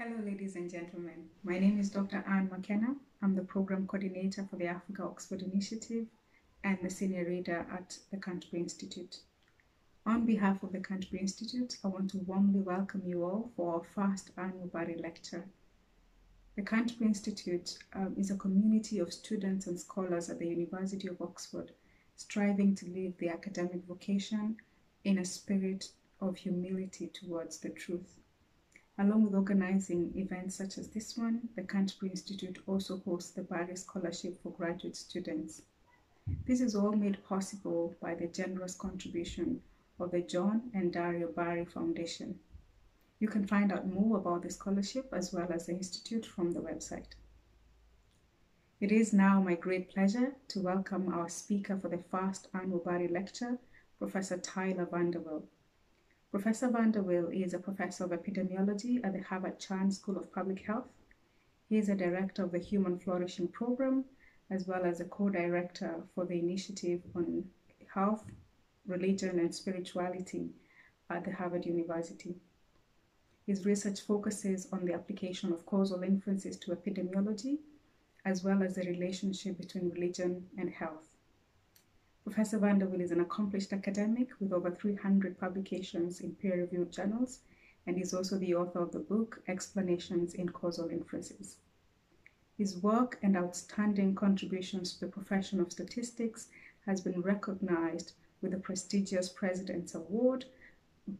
Hello, ladies and gentlemen. My name is Dr. Anne Makena. I'm the Program Coordinator for the Africa Oxford Initiative and the Senior Reader at the Canterbury Institute. On behalf of the Canterbury Institute, I want to warmly welcome you all for our first annual Lecture. The Canterbury Institute um, is a community of students and scholars at the University of Oxford striving to live the academic vocation in a spirit of humility towards the truth. Along with organizing events such as this one, the Canterbury Institute also hosts the Barry Scholarship for graduate students. This is all made possible by the generous contribution of the John and Dario Barry Foundation. You can find out more about the scholarship as well as the Institute from the website. It is now my great pleasure to welcome our speaker for the first annual Barry Lecture, Professor Tyler VanderWeele. Professor VanderWeele is a professor of epidemiology at the Harvard Chan School of Public Health. He is a director of the Human Flourishing Program, as well as a co-director for the Initiative on Health, Religion, and Spirituality at the Harvard University. His research focuses on the application of causal inferences to epidemiology, as well as the relationship between religion and health. Professor VanderWeele is an accomplished academic with over 300 publications in peer-reviewed journals and is also the author of the book Explanations in Causal Inferences. His work and outstanding contributions to the profession of statistics has been recognized with the prestigious President's Award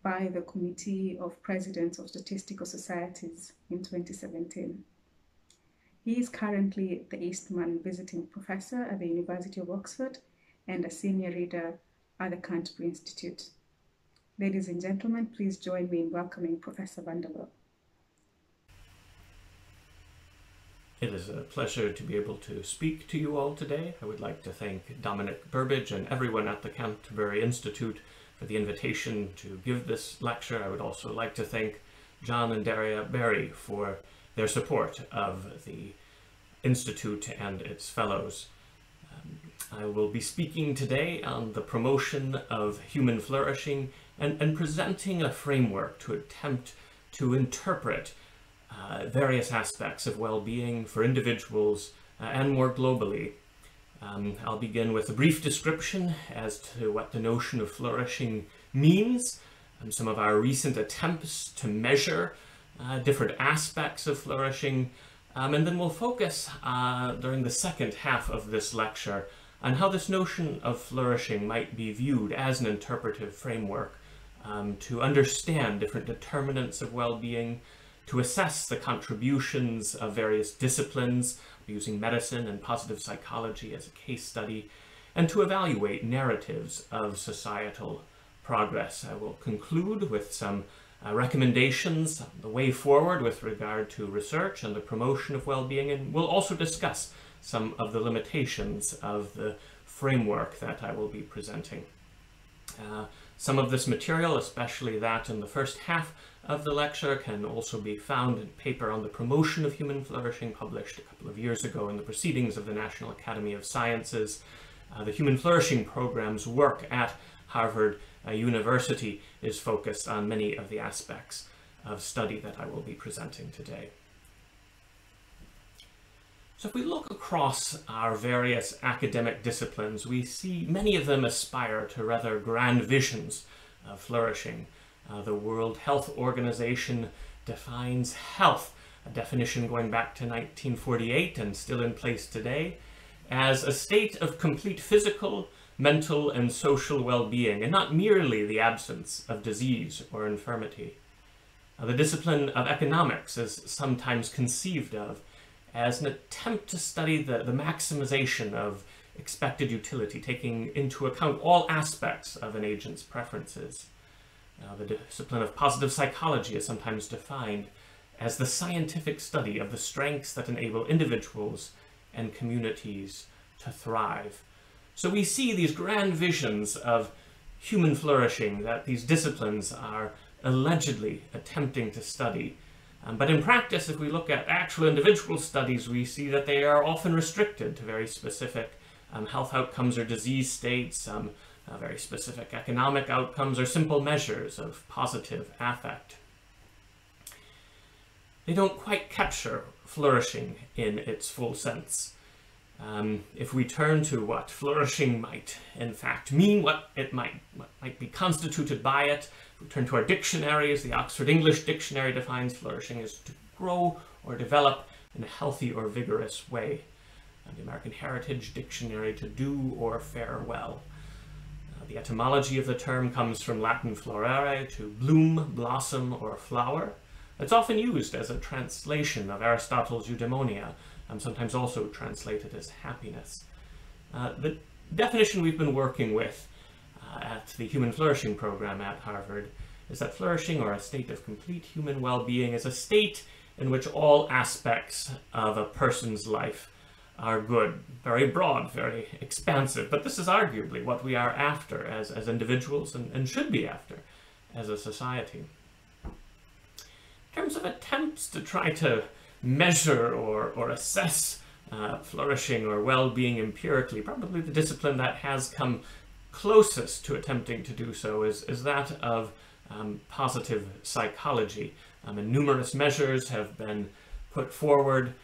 by the Committee of Presidents of Statistical Societies in 2017. He is currently the Eastman Visiting Professor at the University of Oxford and a senior reader at the Canterbury Institute. Ladies and gentlemen, please join me in welcoming Professor VanderWeele. It is a pleasure to be able to speak to you all today. I would like to thank Dominic Burbidge and everyone at the Canterbury Institute for the invitation to give this lecture. I would also like to thank John and Daria Barry for their support of the Institute and its fellows. I will be speaking today on the promotion of human flourishing and, and presenting a framework to attempt to interpret uh, various aspects of well-being for individuals uh, and more globally. Um, I'll begin with a brief description as to what the notion of flourishing means and some of our recent attempts to measure uh, different aspects of flourishing um, and then we'll focus uh, during the second half of this lecture and how this notion of flourishing might be viewed as an interpretive framework um, to understand different determinants of well-being, to assess the contributions of various disciplines, using medicine and positive psychology as a case study, and to evaluate narratives of societal progress. I will conclude with some uh, recommendations, the way forward with regard to research and the promotion of well-being, and we'll also discuss some of the limitations of the framework that I will be presenting. Uh, some of this material, especially that in the first half of the lecture, can also be found in a paper on the promotion of human flourishing published a couple of years ago in the Proceedings of the National Academy of Sciences. Uh, the Human Flourishing Program's work at Harvard uh, University is focused on many of the aspects of study that I will be presenting today. So if we look across our various academic disciplines, we see many of them aspire to rather grand visions of flourishing. Uh, the World Health Organization defines health, a definition going back to 1948 and still in place today, as a state of complete physical, mental, and social well-being, and not merely the absence of disease or infirmity. Uh, the discipline of economics is sometimes conceived of as an attempt to study the, the maximization of expected utility, taking into account all aspects of an agent's preferences. Now, the discipline of positive psychology is sometimes defined as the scientific study of the strengths that enable individuals and communities to thrive. So we see these grand visions of human flourishing that these disciplines are allegedly attempting to study um, but in practice, if we look at actual individual studies, we see that they are often restricted to very specific um, health outcomes or disease states, um, uh, very specific economic outcomes, or simple measures of positive affect. they don't quite capture flourishing in its full sense. Um, if we turn to what flourishing might in fact mean, what it might, what might be constituted by it, if we turn to our dictionaries, the Oxford English Dictionary defines flourishing as to grow or develop in a healthy or vigorous way. And the American Heritage Dictionary to do or fare well. Uh, the etymology of the term comes from Latin florere, to bloom, blossom, or flower. It's often used as a translation of Aristotle's eudaimonia, and sometimes also translated as happiness. Uh, the definition we've been working with at the Human Flourishing Program at Harvard is that flourishing or a state of complete human well-being is a state in which all aspects of a person's life are good. Very broad, very expansive, but this is arguably what we are after as, as individuals and, and should be after as a society. In terms of attempts to try to measure or, or assess uh, flourishing or well-being empirically, probably the discipline that has come closest to attempting to do so is, is that of um, positive psychology. Um, and numerous measures have been put forward,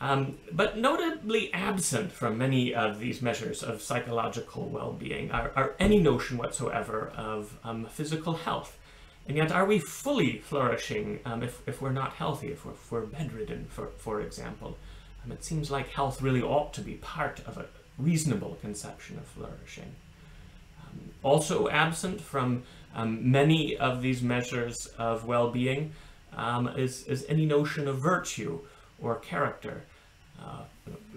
um, but notably absent from many of these measures of psychological well-being are, are, any notion whatsoever of um, physical health. And yet, are we fully flourishing um, if, if we're not healthy, if we're, if we're bedridden, for, for example? Um, it seems like health really ought to be part of a reasonable conception of flourishing. Also absent from um, many of these measures of well-being um, is, is any notion of virtue or character. Uh,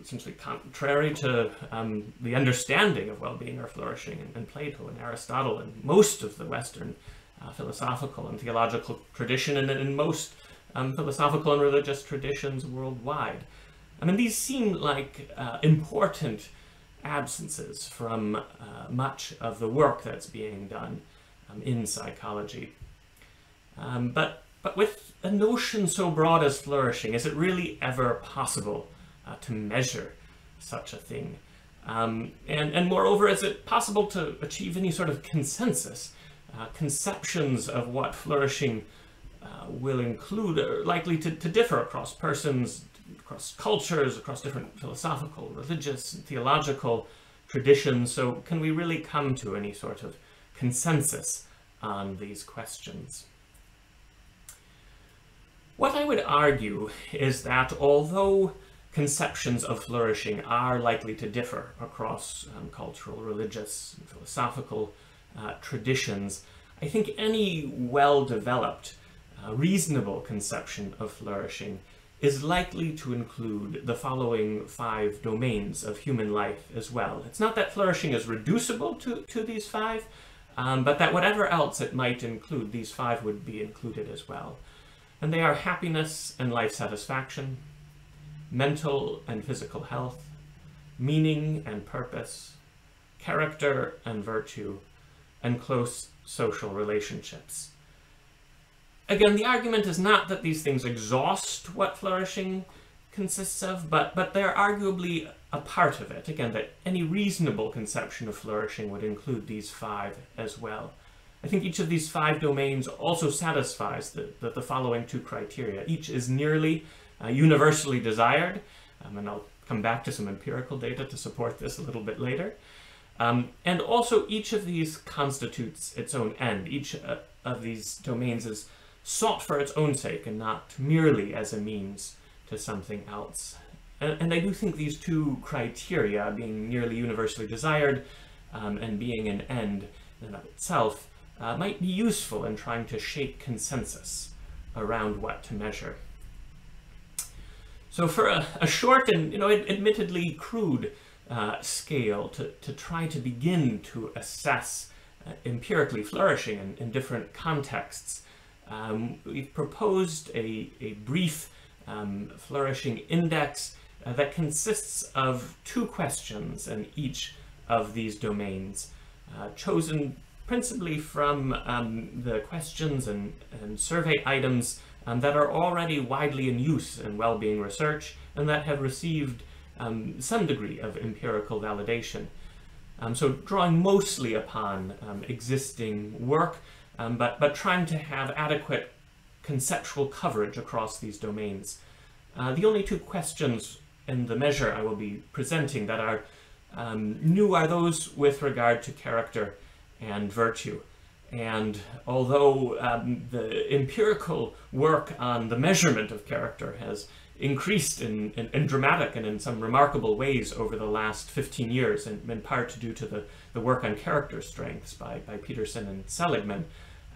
essentially contrary to um, the understanding of well-being or flourishing in, in Plato and Aristotle and most of the Western uh, philosophical and theological tradition and in most um, philosophical and religious traditions worldwide. I mean, these seem like uh, important absences from uh, much of the work that's being done um, in psychology. Um, but, but with a notion so broad as flourishing, is it really ever possible uh, to measure such a thing? Um, and, and moreover, is it possible to achieve any sort of consensus uh, conceptions of what flourishing uh, will include are likely to, to differ across persons, across cultures, across different philosophical, religious, and theological traditions. So can we really come to any sort of consensus on these questions? What I would argue is that although conceptions of flourishing are likely to differ across um, cultural, religious, and philosophical uh, traditions, I think any well-developed, uh, reasonable conception of flourishing is likely to include the following five domains of human life as well. It's not that flourishing is reducible to, to these five, um, but that whatever else it might include, these five would be included as well. And they are happiness and life satisfaction, mental and physical health, meaning and purpose, character and virtue, and close social relationships. Again, the argument is not that these things exhaust what flourishing consists of, but, but they're arguably a part of it. Again, that any reasonable conception of flourishing would include these five as well. I think each of these five domains also satisfies the, the, the following two criteria. Each is nearly uh, universally desired, um, and I'll come back to some empirical data to support this a little bit later. Um, and also each of these constitutes its own end. Each uh, of these domains is sought for its own sake and not merely as a means to something else. And, and I do think these two criteria, being nearly universally desired um, and being an end in and of itself, uh, might be useful in trying to shape consensus around what to measure. So for a, a short and, you know, admittedly crude uh, scale to, to try to begin to assess uh, empirically flourishing in, in different contexts. Um, we've proposed a, a brief um, flourishing index uh, that consists of two questions in each of these domains, uh, chosen principally from um, the questions and, and survey items um, that are already widely in use in well-being research and that have received um, some degree of empirical validation. Um, so drawing mostly upon existing work, um, but, but trying to have adequate conceptual coverage across these domains. Uh, the only two questions in the measure I will be presenting that are um, new are those with regard to character and virtue. And although um, the empirical work on the measurement of character has increased in, in, in, dramatic and in some remarkable ways over the last 15 years, and in part due to the, the work on character strengths by, by Peterson and Seligman,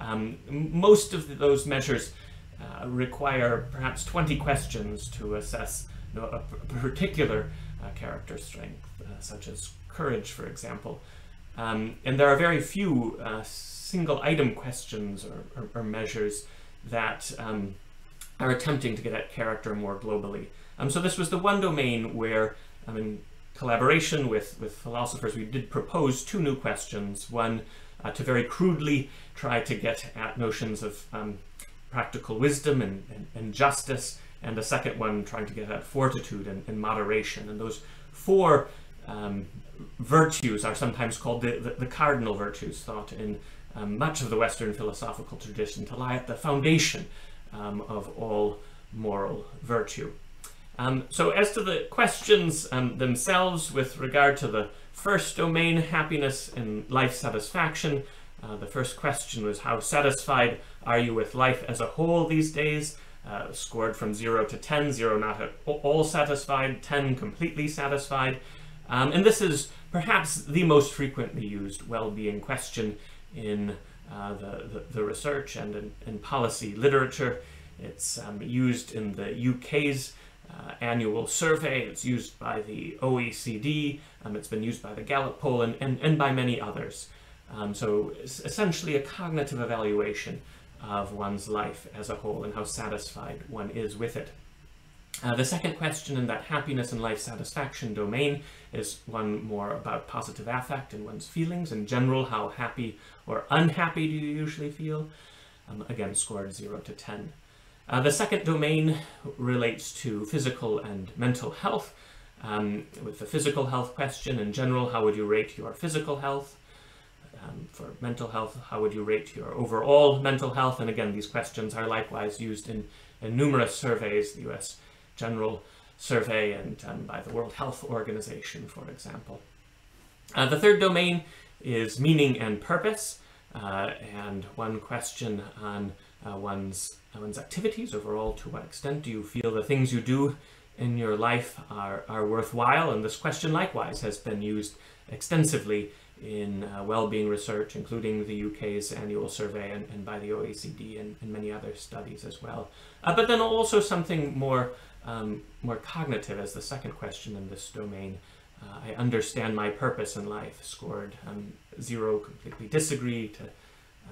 um, most of those measures uh, require perhaps 20 questions to assess a, particular uh, character strength, uh, such as courage, for example. Um, and there are very few uh, single item questions or, or, or measures that um, are attempting to get at character more globally. Um, so this was the one domain where, um, in collaboration with, with philosophers, we did propose two new questions. One, uh, to very crudely try to get at notions of um, practical wisdom and, and, and, justice, and the second one trying to get at fortitude and, and moderation. And those four um, virtues are sometimes called the, the, the cardinal virtues, thought in um, much of the Western philosophical tradition to lie at the foundation um, of all moral virtue. Um, so as to the questions um, themselves with regard to the first domain, happiness and life satisfaction, uh, the first question was how satisfied are you with life as a whole these days? Uh, scored from 0 to 10, 0 not at all satisfied, 10 completely satisfied. Um, and this is perhaps the most frequently used well-being question in uh, the, the, the, research and in, in policy literature. It's um, used in the UK's uh, annual survey. It's used by the OECD. Um, it's been used by the Gallup poll and, and, and by many others. Um, so it's essentially a cognitive evaluation of one's life as a whole and how satisfied one is with it. Uh, the second question in that happiness and life satisfaction domain is one more about positive affect and one's feelings. In general, how happy or unhappy do you usually feel? Um, again, scored 0 to 10. Uh, the second domain relates to physical and mental health. Um, with the physical health question, in general, how would you rate your physical health? Um, for mental health, how would you rate your overall mental health? And again, these questions are likewise used in, in numerous surveys, the US General Survey and um, by the World Health Organization, for example. Uh, the third domain is meaning and purpose, uh, and one question on uh, one's, one's activities overall, to what extent do you feel the things you do in your life are, are worthwhile? And this question likewise has been used extensively in uh, well-being research, including the UK's annual survey and, and by the OECD and, and, many other studies as well. Uh, but then also something more um, more cognitive as the second question in this domain. Uh, I understand my purpose in life, scored um, zero, completely disagree, to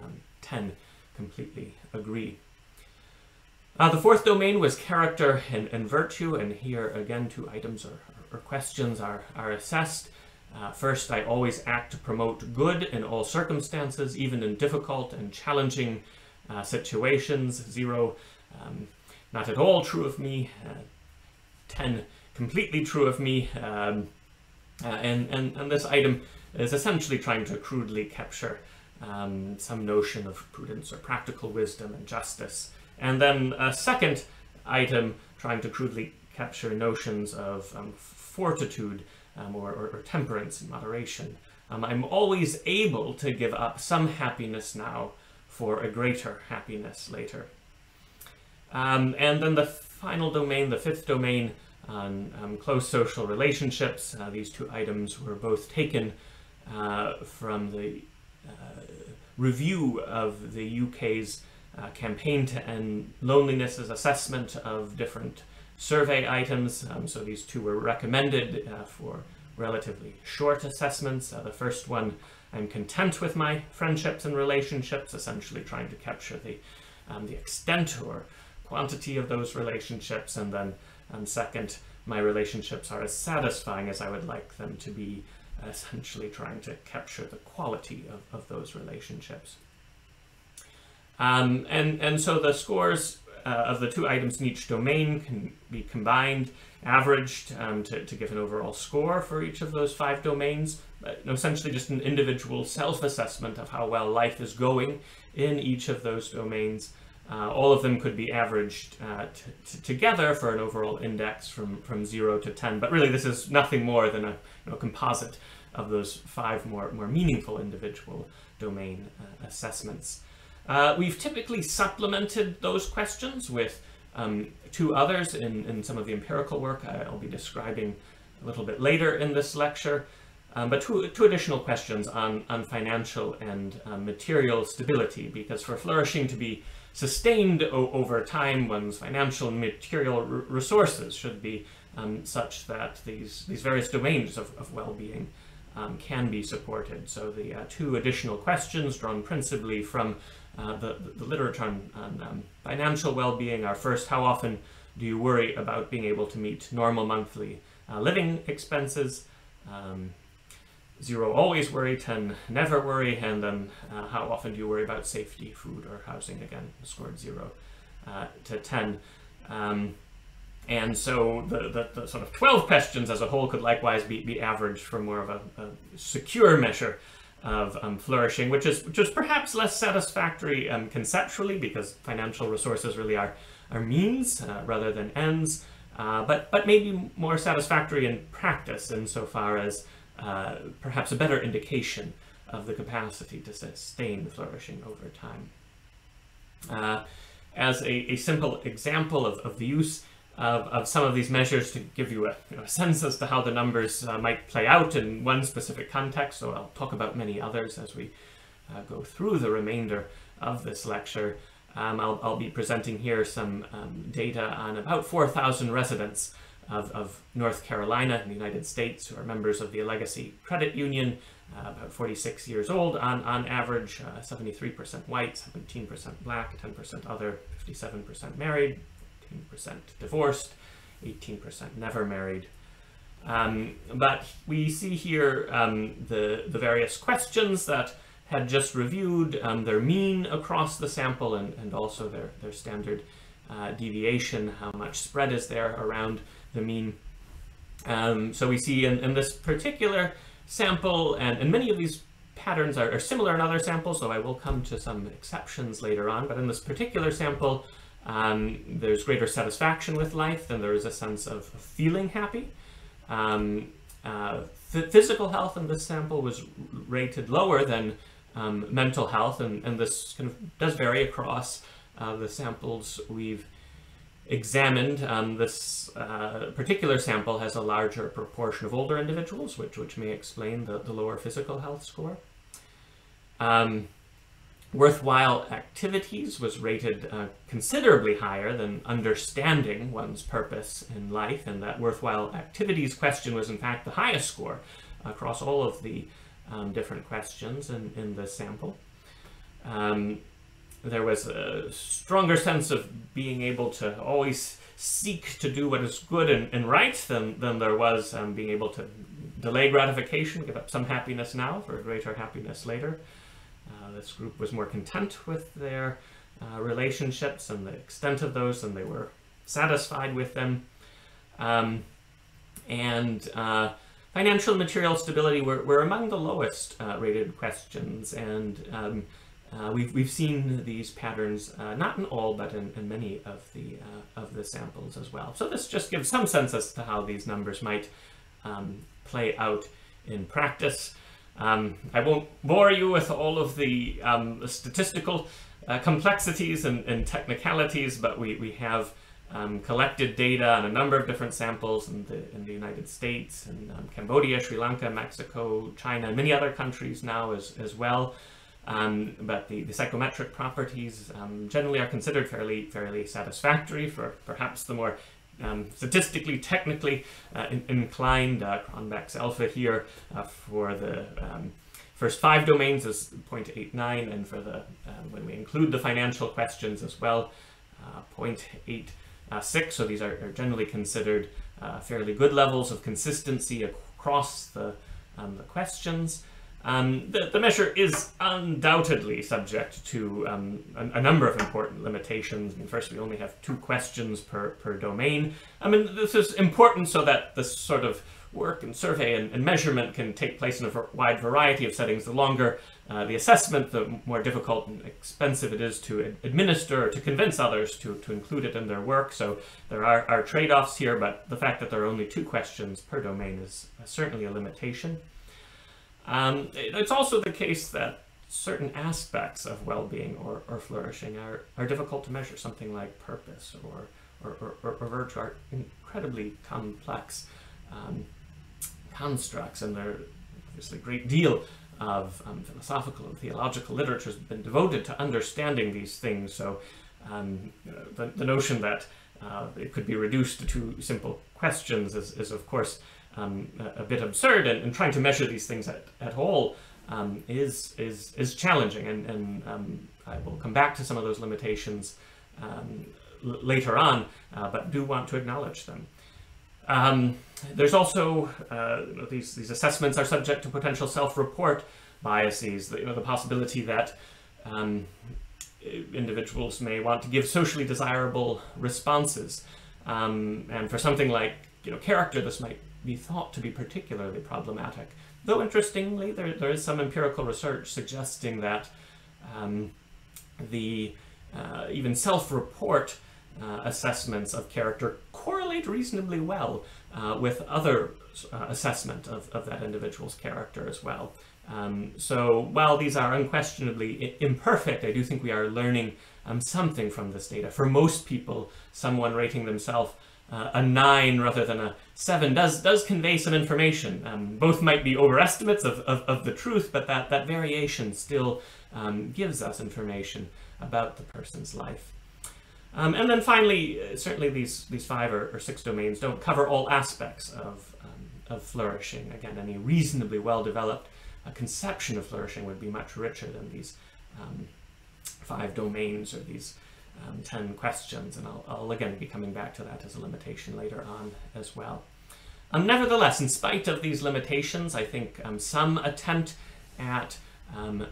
um, 10, completely agree. Uh, the fourth domain was character and, and, virtue, and here again two items or, or questions are, are assessed. Uh, first, I always act to promote good in all circumstances, even in difficult and challenging uh, situations. Zero, um, not at all true of me, uh, 10 completely true of me, um, uh, and, and, and this item is essentially trying to crudely capture um, some notion of prudence or practical wisdom and justice. And then a second item trying to crudely capture notions of um, fortitude um, or, or, or, temperance and moderation. Um, I'm always able to give up some happiness now for a greater happiness later. Um, and then the final domain, the fifth domain, on um, close social relationships. Uh, these two items were both taken uh, from the uh, review of the UK's uh, campaign to end loneliness's assessment of different survey items. Um, so these two were recommended uh, for relatively short assessments. Uh, the first one, I'm content with my friendships and relationships, essentially trying to capture the, um, the extent or quantity of those relationships, and then um, second, my relationships are as satisfying as I would like them to be, essentially trying to capture the quality of, of those relationships. Um, and, and so the scores uh, of the two items in each domain can be combined, averaged um, to, to give an overall score for each of those five domains. But essentially just an individual self-assessment of how well life is going in each of those domains Uh, all of them could be averaged uh, together for an overall index from, from 0 to 10, but really this is nothing more than a you know, composite of those five more, more meaningful individual domain uh, assessments. Uh, we've typically supplemented those questions with um, two others in, in some of the empirical work I'll be describing a little bit later in this lecture. Um, but two, two additional questions on, on financial and uh, material stability, because for flourishing to be sustained over time, one's financial and material resources should be um, such that these, these various domains of, of well-being um, can be supported. So the uh, two additional questions drawn principally from uh, the, the, literature on, on um, financial well-being are first, how often do you worry about being able to meet normal monthly uh, living expenses? Um, zero always worry, 10 never worry, and then uh, how often do you worry about safety, food, or housing? Again, scored zero uh, to 10. Um, and so the, the, the, sort of 12 questions as a whole could likewise be, be averaged for more of a, a secure measure of um, flourishing, which is, which is perhaps less satisfactory um, conceptually because financial resources really are, are means uh, rather than ends, uh, but, but maybe more satisfactory in practice insofar as uh, perhaps a better indication of the capacity to sustain flourishing over time. Uh, as a, a, simple example of, of the use of, of, some of these measures to give you a, a sense as to how the numbers uh, might play out in one specific context, so I'll talk about many others as we uh, go through the remainder of this lecture. Um, I'll, I'll, be presenting here some um, data on about 4,000 residents of, of North Carolina in the United States who are members of the Legacy Credit Union, uh, about 46 years old on, on average, 73% uh, white, 17% black, 10% other, 57% married, 15% divorced, 18% never married. Um, but we see here um, the, the various questions that had just reviewed, um, their mean across the sample and, and also their, their standard uh, deviation, how much spread is there around the mean. Um, so we see in, in, this particular sample, and, and many of these patterns are, are, similar in other samples, so I will come to some exceptions later on, but in this particular sample, um, there's greater satisfaction with life, than there is a sense of feeling happy. Um, uh, physical health in this sample was rated lower than um, mental health, and, and this kind of does vary across uh, the samples we've examined, um, this uh, particular sample has a larger proportion of older individuals, which, which may explain the, the lower physical health score. Um, worthwhile activities was rated uh, considerably higher than understanding one's purpose in life, and that worthwhile activities question was in fact the highest score across all of the um, different questions in, in the sample. Um, there was a stronger sense of being able to always seek to do what is good and, and right than, than there was um, being able to delay gratification, give up some happiness now for greater happiness later. Uh, this group was more content with their uh, relationships and the extent of those, and they were satisfied with them. Um, and uh, financial and material stability were, were among the lowest uh, rated questions, and um, uh, we've, we've seen these patterns, not in all, but in, in many of the, of the samples as well. So this just gives some sense as to how these numbers might um, play out in practice. Um, I won't bore you with all of the, um, statistical uh, complexities and, and, technicalities, but we, we have um, collected data on a number of different samples in the, in the United States, and um, Cambodia, Sri Lanka, Mexico, China, and many other countries now as, as well. Um, but the, the, psychometric properties um, generally are considered fairly fairly satisfactory for perhaps the more um, statistically, technically uh, in, inclined uh, Cronbach's alpha here uh, for the um, first five domains is 0.89, and for the uh, when we include the financial questions as well, uh, 0.86. So these are, are generally considered fairly good levels of consistency across the, um, the questions. Um, the, the, measure is undoubtedly subject to um, a, a, number of important limitations. I mean, first, we only have two questions per, per domain. I mean, this is important so that this sort of work and survey and, and, measurement can take place in a wide variety of settings. The longer uh, the assessment, the more difficult and expensive it is to administer or to convince others to, to include it in their work. So there are, are trade-offs here, but the fact that there are only two questions per domain is certainly a limitation. Um, it's also the case that certain aspects of well-being or, or flourishing are, are difficult to measure, something like purpose or, or, or, or virtue are incredibly complex um, constructs, and there obviously a great deal of um, philosophical and theological literature has been devoted to understanding these things. So um, the, the notion that uh, it could be reduced to two simple questions is, is of course, um, a, a, bit absurd, and, and, trying to measure these things at, at all um, is, is, is challenging. And, and um, I will come back to some of those limitations um, later on, uh, but do want to acknowledge them. Um, there's also uh, these these assessments are subject to potential self-report biases. The, you know, the possibility that um, individuals may want to give socially desirable responses, um, and for something like you know character, this might be thought to be particularly problematic. Though interestingly, there there is some empirical research suggesting that um, the uh, even self-report uh, assessments of character correlate reasonably well uh, with other uh, assessment of, of that individual's character as well. Um, so while these are unquestionably imperfect, I do think we are learning um, something from this data. For most people, someone rating themselves uh, a nine rather than a seven does does convey some information. Um, both might be overestimates of, of, of, the truth, but that, that variation still um, gives us information about the person's life. Um, and then finally, uh, certainly these, these five or, or, six domains don't cover all aspects of, um, of flourishing. Again, any reasonably well-developed uh, conception of flourishing would be much richer than these um, five domains or these um, 10 questions. And I'll, I'll, again be coming back to that as a limitation later on as well. Um, nevertheless, in spite of these limitations, I think um, some attempt at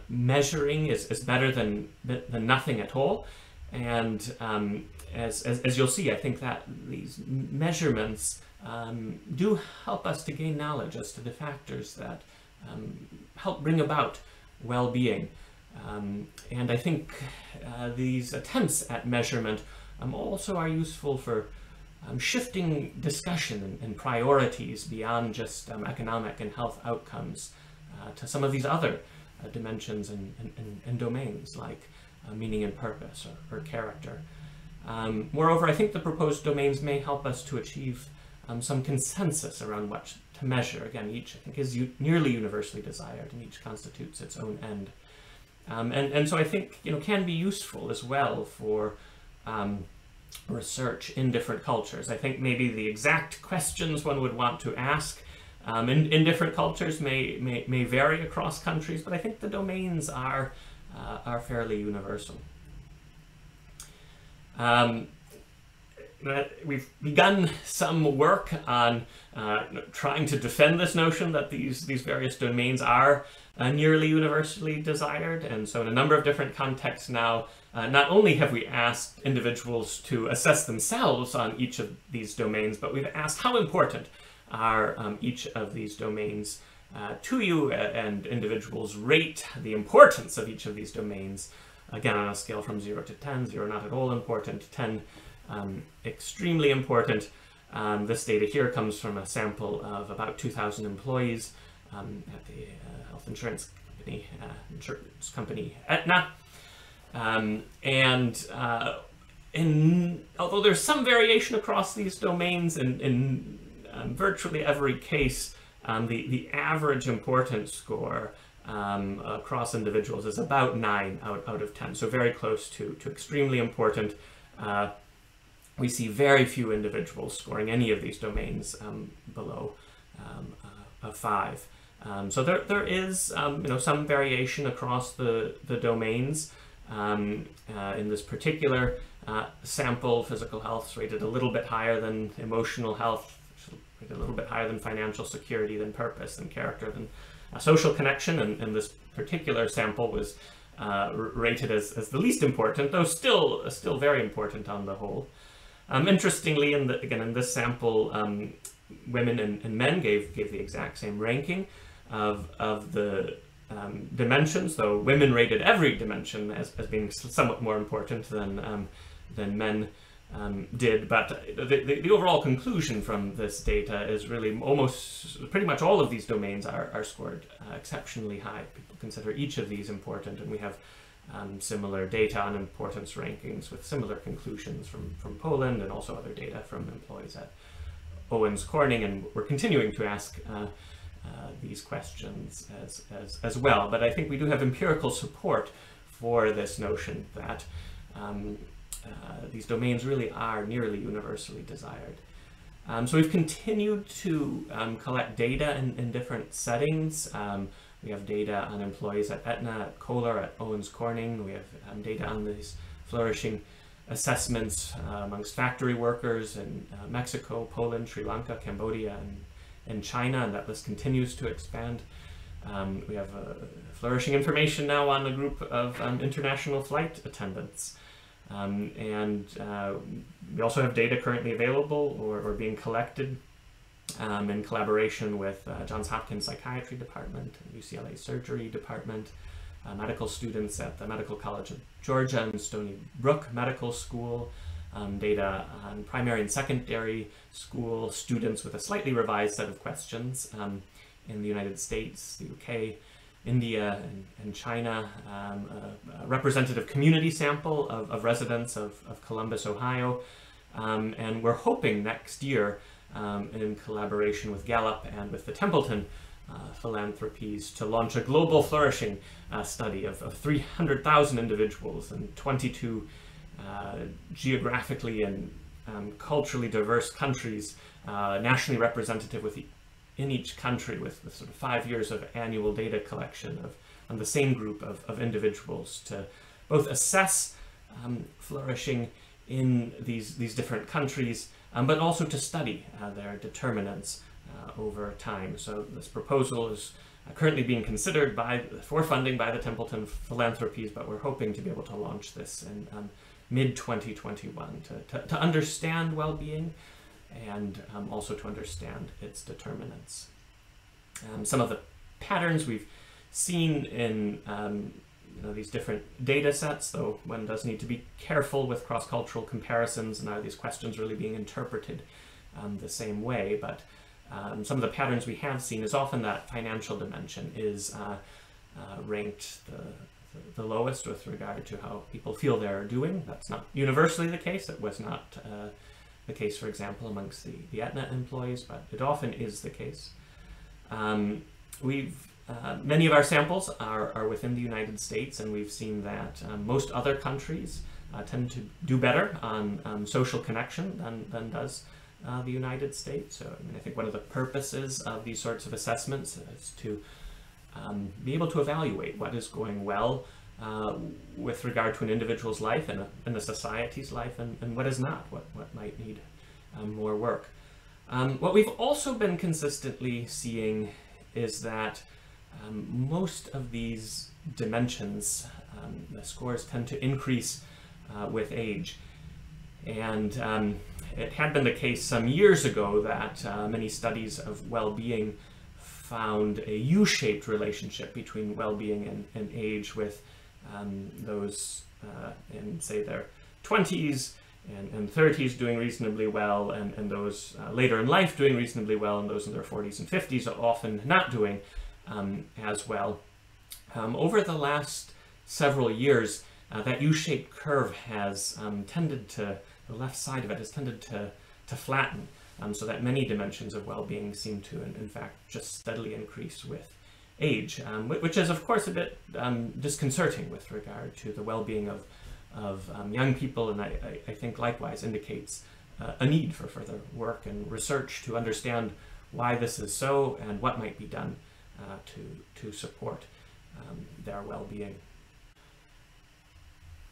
measuring is, is better than, than nothing at all. And um, as, as, as, you'll see, I think that these measurements um, do help us to gain knowledge as to the factors that um, help bring about well-being. Um, and I think uh, these attempts at measurement um, also are useful for um, shifting discussion and, and, priorities beyond just economic and health outcomes uh, to some of these other uh, dimensions and, and, and domains like uh, meaning and purpose or, or character. Um, moreover, I think the proposed domains may help us to achieve um, some consensus around what to measure. Again, each I think is nearly universally desired and each constitutes its own end. Um, and, and so I think you know can be useful as well for um, research in different cultures. I think maybe the exact questions one would want to ask um, in, in different cultures may, may, may vary across countries, but I think the domains are uh, are fairly universal. Um, we've begun some work on uh, trying to defend this notion that these, these various domains are uh, nearly universally desired. And so in a number of different contexts now, uh, not only have we asked individuals to assess themselves on each of these domains, but we've asked how important are um, each of these domains uh, to you, uh, and individuals rate the importance of each of these domains, again on a scale from 0 to 10, 0 not at all important, 10 um, extremely important. Um, this data here comes from a sample of about 2,000 employees um, at the insurance company, uh, insurance company Aetna. Um, and uh, in, although there's some variation across these domains, in, in um, virtually every case, um, the, the average importance score um, across individuals is about 9 out, out of 10, so very close to, to extremely important. Uh, we see very few individuals scoring any of these domains um, below um, uh, a 5. Um, so there, there is um, you know, some variation across the, the domains. Um, uh, in this particular uh, sample, physical health is rated a little bit higher than emotional health, rated a little bit higher than financial security, than purpose, than character, than a social connection, and, and this particular sample was uh, rated as, as the least important, though still still very important on the whole. Um, interestingly, in the, again in this sample, um, women and, and, men gave gave the exact same ranking of of the um, dimensions, though women rated every dimension as, as being somewhat more important than um, than men um, did. But the, the, the, overall conclusion from this data is really almost pretty much all of these domains are, are scored uh, exceptionally high. People consider each of these important, and we have um, similar data on importance rankings with similar conclusions from, from Poland and also other data from employees at Owens Corning. And we're continuing to ask uh, these questions as, as, as well. But I think we do have empirical support for this notion that um, uh, these domains really are nearly universally desired. Um, so we've continued to um, collect data in, in different settings. Um, we have data on employees at Aetna, at Kohler, at Owens Corning. We have um, data on these flourishing assessments uh, amongst factory workers in uh, Mexico, Poland, Sri Lanka, Cambodia, and, and China, and that list continues to expand. Um, we have uh, flourishing information now on a group of um, international flight attendants. Um, and uh, we also have data currently available or, or being collected um, in collaboration with uh, Johns Hopkins Psychiatry Department, UCLA Surgery Department, uh, medical students at the Medical College of Georgia and Stony Brook Medical School, um, data on primary and secondary school students with a slightly revised set of questions um, in the United States, the UK, India and, and China, um, a, a, representative community sample of, of residents of, of, Columbus, Ohio. Um, and we're hoping next year, um, in collaboration with Gallup and with the Templeton uh, Philanthropies, to launch a global flourishing uh, study of, of 300,000 individuals and 22 uh, geographically and um, culturally diverse countries, uh, nationally representative with in each country with, with sort of five years of annual data collection of on the same group of, of individuals to both assess um, flourishing in these, these different countries, um, but also to study uh, their determinants uh, over time. So this proposal is uh, currently being considered by for funding by the Templeton Philanthropies, but we're hoping to be able to launch this in um, mid 2021 to, to, to understand well-being and um, also to understand its determinants. Um, some of the patterns we've seen in um, you know, these different data sets, though one does need to be careful with cross-cultural comparisons and are these questions really being interpreted um, the same way, but um, some of the patterns we have seen is often that financial dimension is uh, uh, ranked the, the, lowest with regard to how people feel they're doing. That's not universally the case. It was not uh, the case, for example, amongst the, the Aetna employees, but it often is the case. Um, we've uh, many of our samples are, are within the United States, and we've seen that um, most other countries uh, tend to do better on um, social connection than, than does uh, the United States. So I, mean, I think one of the purposes of these sorts of assessments is to um, be able to evaluate what is going well uh, with regard to an individual's life and a, and a society's life and, and what is not, what, what might need um, more work. Um, what we've also been consistently seeing is that um, most of these dimensions, um, the scores tend to increase uh, with age. And um, it had been the case some years ago that uh, many studies of well-being found a U-shaped relationship between well-being and, and age with um, those uh, in, say, their 20s and, and 30s doing reasonably well, and, and those uh, later in life doing reasonably well, and those in their 40s and 50s are often not doing um, as well. Um, over the last several years, uh, that U-shaped curve has um, tended to, the left side of it has tended to, to flatten, um, so that many dimensions of well-being seem to, in, in fact, just steadily increase with age, um, which is of course a bit um, disconcerting with regard to the well-being of, of um, young people and I, I, think likewise indicates uh, a need for further work and research to understand why this is so and what might be done uh, to, to support um, their well-being.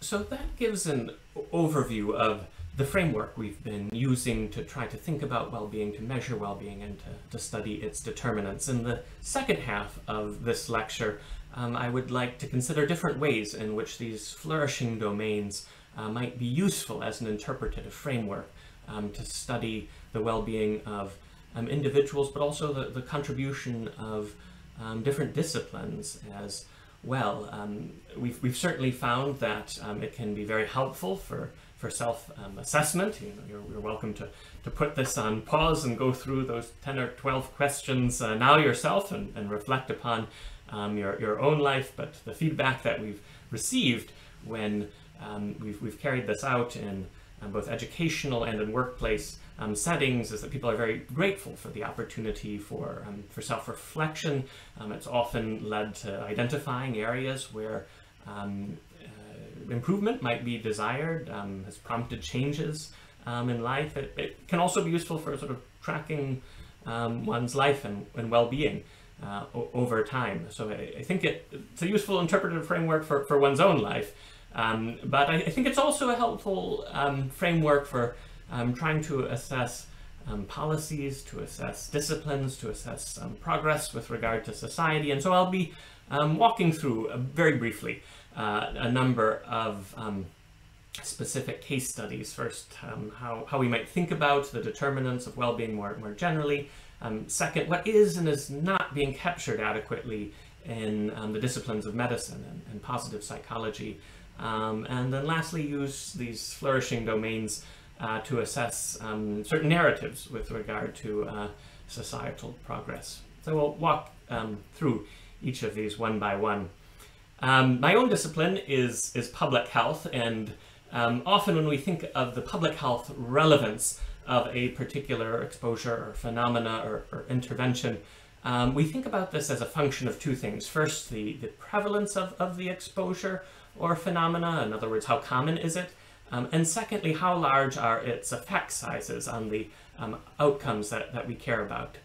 So that gives an overview of the framework we've been using to try to think about well-being, to measure well-being, and to, to, study its determinants. In the second half of this lecture, um, I would like to consider different ways in which these flourishing domains uh, might be useful as an interpretative framework um, to study the well-being of um, individuals, but also the, the contribution of um, different disciplines as well. Um, we've, we've certainly found that um, it can be very helpful for, for self-assessment. You know, you're, you're, welcome to, to put this on pause and go through those 10 or 12 questions uh, now yourself and, and reflect upon um, your, your own life, but the feedback that we've received when um, we've, we've carried this out in um, both educational and in workplace um, settings is that people are very grateful for the opportunity for, um, for self-reflection. Um, it's often led to identifying areas where um, improvement might be desired, um, has prompted changes in life. It, it, can also be useful for sort of tracking one's life and, and well-being. Uh, over time. So I, I think it, it's a useful interpretive framework for, for one's own life. Um, but I, I, think it's also a helpful um, framework for um, trying to assess um, policies, to assess disciplines, to assess um, progress with regard to society. And so I'll be um, walking through uh, very briefly uh, a number of um, specific case studies. First, um, how, how we might think about the determinants of well-being more, more generally. second, what is and is not being captured adequately in the disciplines of medicine and, and positive psychology. Um, and then lastly, use these flourishing domains uh, to assess um, certain narratives with regard to uh, societal progress. So we'll walk um, through each of these one by one. Um, my own discipline is, is public health, and um, often when we think of the public health relevance of a particular exposure or phenomena or, or intervention, um, we think about this as a function of two things. First, the, the prevalence of, of the exposure or phenomena, in other words, how common is it? Um, and secondly, how large are its effect sizes on the um, outcomes that, that we care about?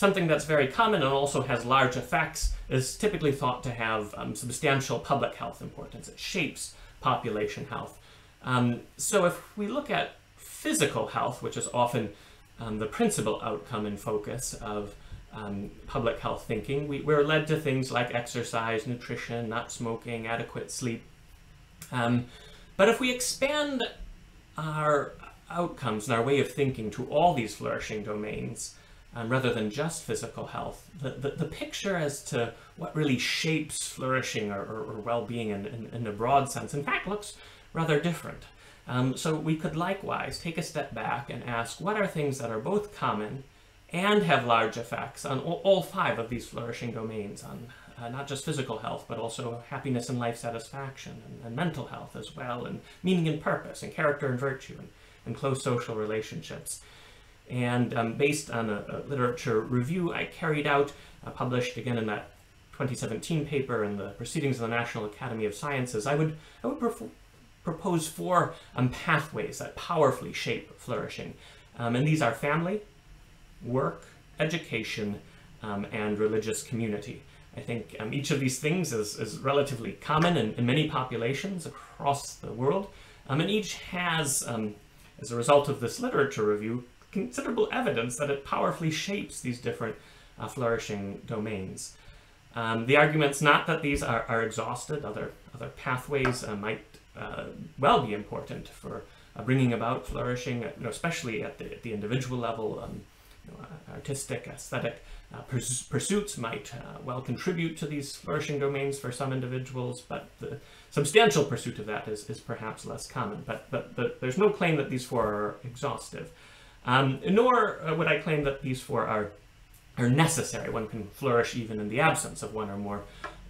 Something that's very common and also has large effects is typically thought to have um, substantial public health importance. It shapes population health. Um, so if we look at physical health, which is often um, the principal outcome and focus of um, public health thinking, we, are led to things like exercise, nutrition, not smoking, adequate sleep. Um, but if we expand our outcomes and our way of thinking to all these flourishing domains, um, rather than just physical health, the, the, the, picture as to what really shapes flourishing or, or, or well-being in, in, in, a broad sense, in fact, looks rather different. Um, so we could likewise take a step back and ask what are things that are both common and have large effects on all, all five of these flourishing domains, on uh, not just physical health, but also happiness and life satisfaction, and, and, mental health as well, and meaning and purpose, and character and virtue, and, and close social relationships. And um, based on a, a, literature review I carried out, uh, published again in that 2017 paper in the Proceedings of the National Academy of Sciences, I would, I would propose four um, pathways that powerfully shape flourishing. Um, and these are family, work, education, um, and religious community. I think um, each of these things is, is relatively common in, in many populations across the world, um, and each has, as a result of this literature review, considerable evidence that it powerfully shapes these different uh, flourishing domains. Um, the argument's not that these are, are exhausted, other, other pathways uh, might uh, well be important for uh, bringing about flourishing, you know, especially at the, at the individual level, um, you know, artistic, aesthetic, uh, purs pursuits might uh, well contribute to these flourishing domains for some individuals, but the substantial pursuit of that is, is perhaps less common. But, but, but there's no claim that these four are exhaustive. Um, nor uh, would I claim that these four are, are necessary. One can flourish even in the absence of one or more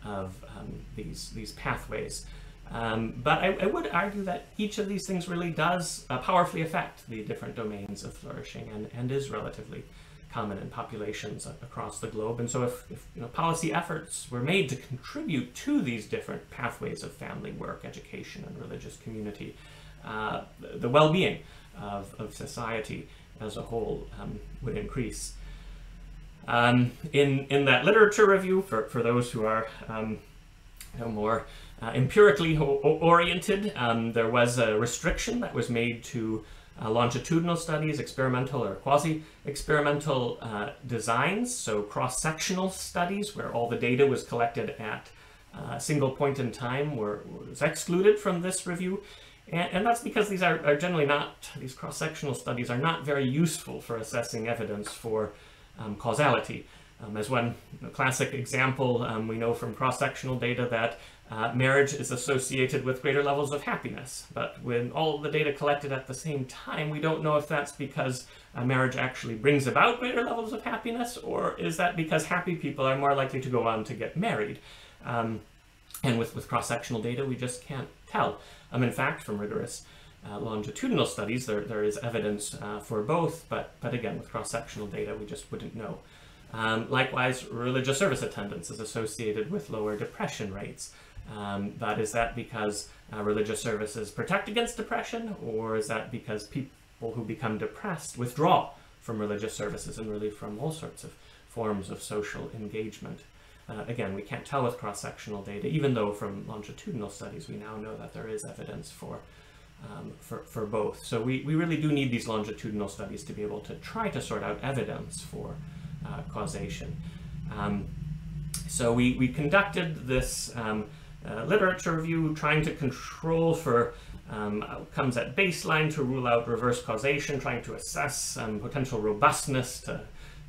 of um, these, these pathways. Um, but I, I, would argue that each of these things really does uh, powerfully affect the different domains of flourishing and, and is relatively common in populations across the globe. And so if, if you know, policy efforts were made to contribute to these different pathways of family, work, education, and religious community, uh, the well-being of, of society as a whole um, would increase. Um, in, in that literature review, for, for those who are um, know, more uh, empirically oriented, um, there was a restriction that was made to uh, longitudinal studies, experimental or quasi-experimental uh, designs, so cross-sectional studies where all the data was collected at uh, a single point in time were, was excluded from this review. And, and that's because these are, are generally not, these cross-sectional studies are not very useful for assessing evidence for um, causality. Um, as one classic example, um, we know from cross-sectional data that uh, marriage is associated with greater levels of happiness. But when all the data collected at the same time, we don't know if that's because marriage actually brings about greater levels of happiness, or is that because happy people are more likely to go on to get married? Um, and with, with cross-sectional data, we just can't tell. Um, in fact, from rigorous uh, longitudinal studies, there, there is evidence uh, for both, but, but again, with cross-sectional data, we just wouldn't know. Um, likewise, religious service attendance is associated with lower depression rates. Um, but is that because uh, religious services protect against depression, or is that because people who become depressed withdraw from religious services and really from all sorts of forms of social engagement? Uh, again, we can't tell with cross-sectional data, even though from longitudinal studies we now know that there is evidence for um, for, for both. So we, we really do need these longitudinal studies to be able to try to sort out evidence for uh, causation. Um, so we, we conducted this um, uh, literature review trying to control for um, outcomes at baseline to rule out reverse causation, trying to assess um, potential robustness to,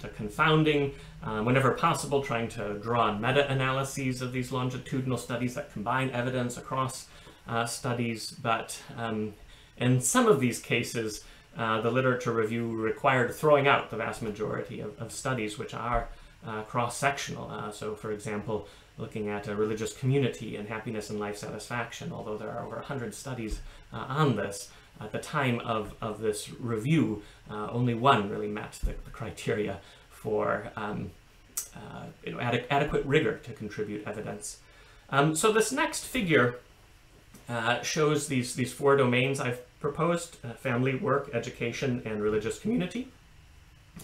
to confounding, um, whenever possible, trying to draw on meta-analyses of these longitudinal studies that combine evidence across uh, studies, but um, in some of these cases, uh, the literature review required throwing out the vast majority of, of studies which are uh, cross-sectional. Uh, so, for example, looking at a religious community and happiness and life satisfaction, although there are over 100 studies uh, on this. At the time of, of this review, uh, only one really met the, the criteria for um, uh, you know, ad adequate rigor to contribute evidence. Um, so this next figure uh, shows these, these four domains I've proposed, uh, family, work, education, and religious community.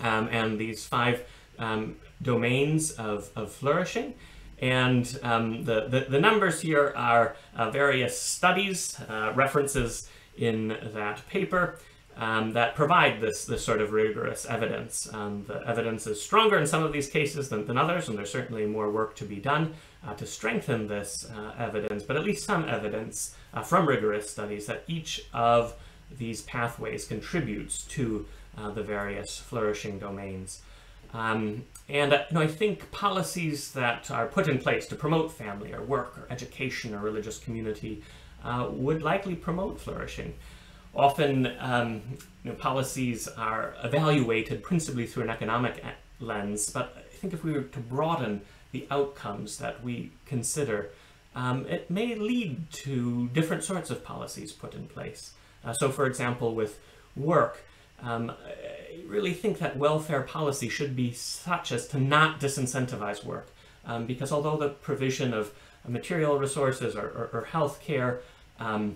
Um, and these five um, domains of, of flourishing. And um, the, the, the, numbers here are uh, various studies, uh, references in that paper um, that provide this, this sort of rigorous evidence. Um, the evidence is stronger in some of these cases than, than others, and there's certainly more work to be done uh, to strengthen this uh, evidence, but at least some evidence uh, from rigorous studies that each of these pathways contributes to uh, the various flourishing domains. Um, and uh, you know, I think policies that are put in place to promote family or work or education or religious community uh, would likely promote flourishing. Often, um, you know, policies are evaluated principally through an economic lens, but I think if we were to broaden the outcomes that we consider, um, it may lead to different sorts of policies put in place. Uh, so, for example, with work, um, I really think that welfare policy should be such as to not disincentivize work. Um, because although the provision of material resources or, or, or health care um,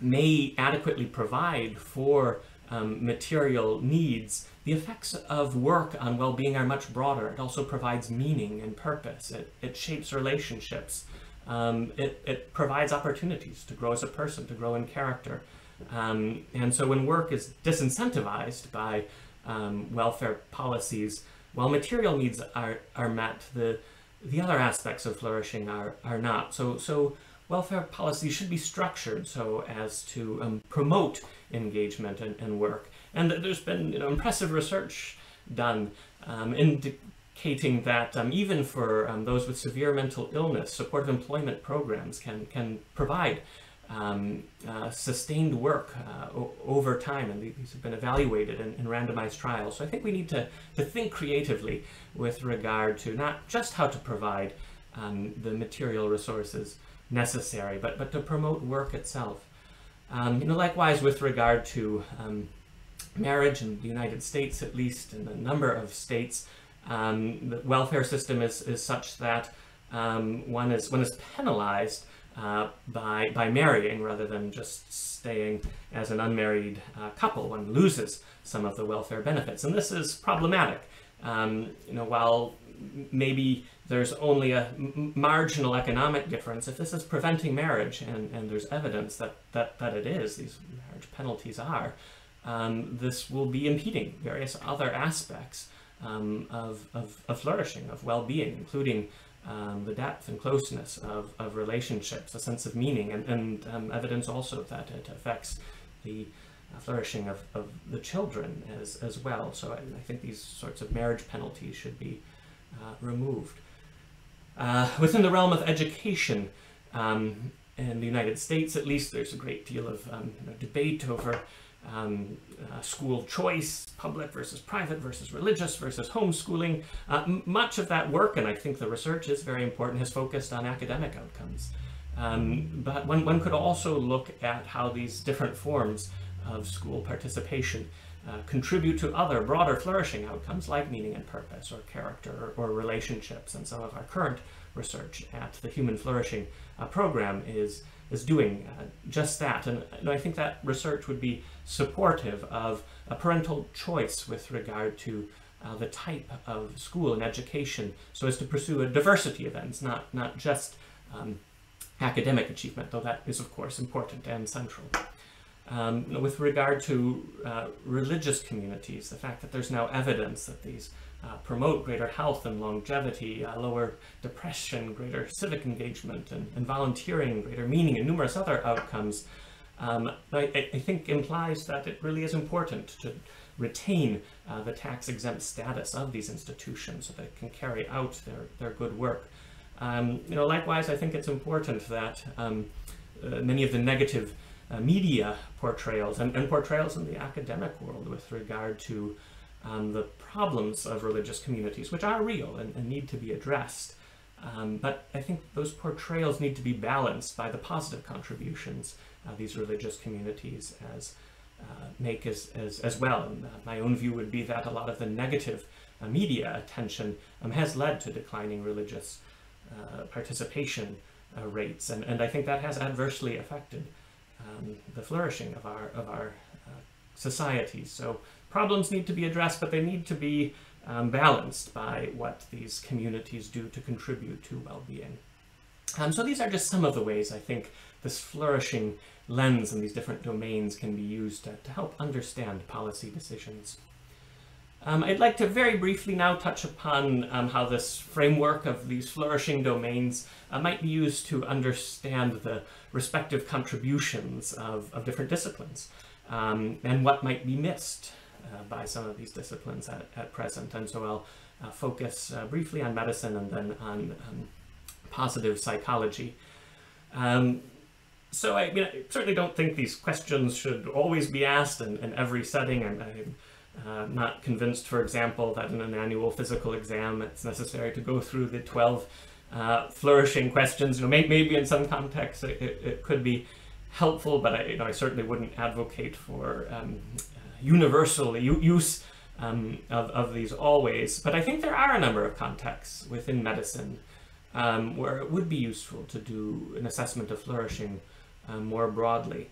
may adequately provide for um, material needs, the effects of work on well-being are much broader. It also provides meaning and purpose. It, it shapes relationships. Um, it, it provides opportunities to grow as a person, to grow in character. Um, and so when work is disincentivized by um, welfare policies, while material needs are, are met, the, the other aspects of flourishing are, are not. So, so welfare policy should be structured so as to um, promote engagement and, and, work. And there's been you know, impressive research done um, indicating that um, even for um, those with severe mental illness, supportive employment programs can, can provide um, uh, sustained work uh, over time, and these have been evaluated in, in, randomized trials. So I think we need to, to think creatively with regard to not just how to provide um, the material resources necessary, but, but to promote work itself. Um, you know, likewise with regard to um, marriage in the United States, at least in a number of states, um, the welfare system is, is such that um, one is one is penalized uh, by, by marrying rather than just staying as an unmarried uh, couple. One loses some of the welfare benefits. And this is problematic. Um, you know, while maybe there's only a marginal economic difference, if this is preventing marriage, and, and there's evidence that, that, that it is, these marriage penalties are, um, this will be impeding various other aspects um, of, of, of, flourishing, of well-being, including um, the depth and closeness of, of relationships, a sense of meaning, and, and um, evidence also that it affects the uh, flourishing of, of the children as, as well. So I, I think these sorts of marriage penalties should be uh, removed. Uh, within the realm of education, um, in the United States at least, there's a great deal of um, you know, debate over um, uh, school choice, public versus private versus religious versus homeschooling. Uh, much of that work, and I think the research is very important, has focused on academic outcomes. Um, but one, one could also look at how these different forms of school participation uh, contribute to other broader flourishing outcomes like meaning and purpose or character or, or relationships. And some of our current research at the Human Flourishing uh, Program is is doing uh, just that. And, and, I think that research would be supportive of a parental choice with regard to uh, the type of school and education so as to pursue a diversity of ends, not, not just um, academic achievement, though that is, of course, important and central. Um, with regard to uh, religious communities, the fact that there's now evidence that these uh, promote greater health and longevity, uh, lower depression, greater civic engagement and, and, volunteering, greater meaning, and numerous other outcomes, um, I, I, think implies that it really is important to retain uh, the tax exempt status of these institutions so they can carry out their, their good work. Um, you know, likewise, I think it's important that um, uh, many of the negative uh, media portrayals and, and portrayals in the academic world with regard to um, the problems of religious communities, which are real and, and need to be addressed. Um, but I think those portrayals need to be balanced by the positive contributions uh, these religious communities as uh, make as, as, as well. And uh, my own view would be that a lot of the negative uh, media attention um, has led to declining religious uh, participation uh, rates, and, and I think that has adversely affected um, the flourishing of our of our societies. So problems need to be addressed, but they need to be um, balanced by what these communities do to contribute to well-being. Um, so these are just some of the ways I think this flourishing lens and these different domains can be used to, to help understand policy decisions. Um, I'd like to very briefly now touch upon um, how this framework of these flourishing domains uh, might be used to understand the respective contributions of, of different disciplines um, and what might be missed uh, by some of these disciplines at, at present. And so I'll uh, focus uh, briefly on medicine and then on um, positive psychology. Um, so I, mean, I, certainly don't think these questions should always be asked in, in every setting. I'm, I'm uh, not convinced, for example, that in an annual physical exam it's necessary to go through the 12 uh, flourishing questions. You know, may, maybe in some contexts it, it, it, could be helpful, but I, you know, I certainly wouldn't advocate for um, universal use um, of, of these always. But I think there are a number of contexts within medicine um, where it would be useful to do an assessment of flourishing uh, more broadly.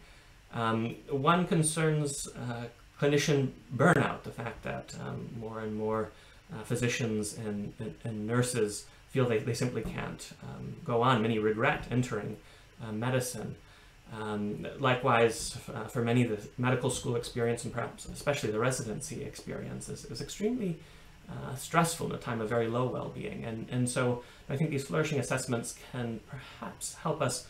Um, one concerns uh, clinician burnout, the fact that um, more and more uh, physicians and, and, and, nurses feel they, they simply can't um, go on. Many regret entering uh, medicine. Um, likewise, uh, for many, the medical school experience and perhaps especially the residency experience is, is extremely uh, stressful in a time of very low well-being. And, and so I think these flourishing assessments can perhaps help us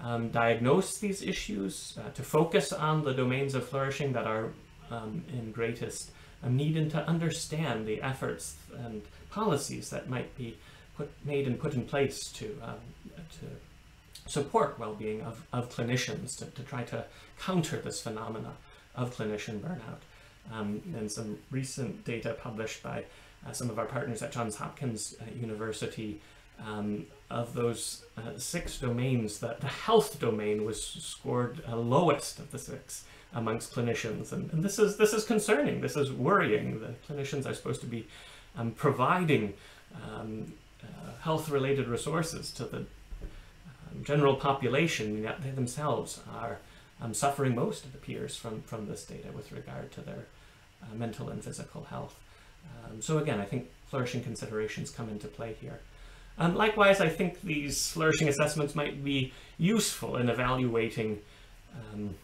um, diagnose these issues, uh, to focus on the domains of flourishing that are um, in greatest need and to understand the efforts and policies that might be put, made and put in place to, um, to support well-being of, of clinicians to, to try to counter this phenomena of clinician burnout. Um, and some recent data published by uh, some of our partners at Johns Hopkins uh, University um, of those uh, six domains, that the health domain was scored uh, lowest of the six amongst clinicians. And, and, this is this is concerning. This is worrying. The clinicians are supposed to be um, providing um, health-related resources to the general population, they themselves are um, suffering most, it appears, from, from this data with regard to their uh, mental and physical health. Um, so again, I think flourishing considerations come into play here. Um, likewise, I think these flourishing assessments might be useful in evaluating um,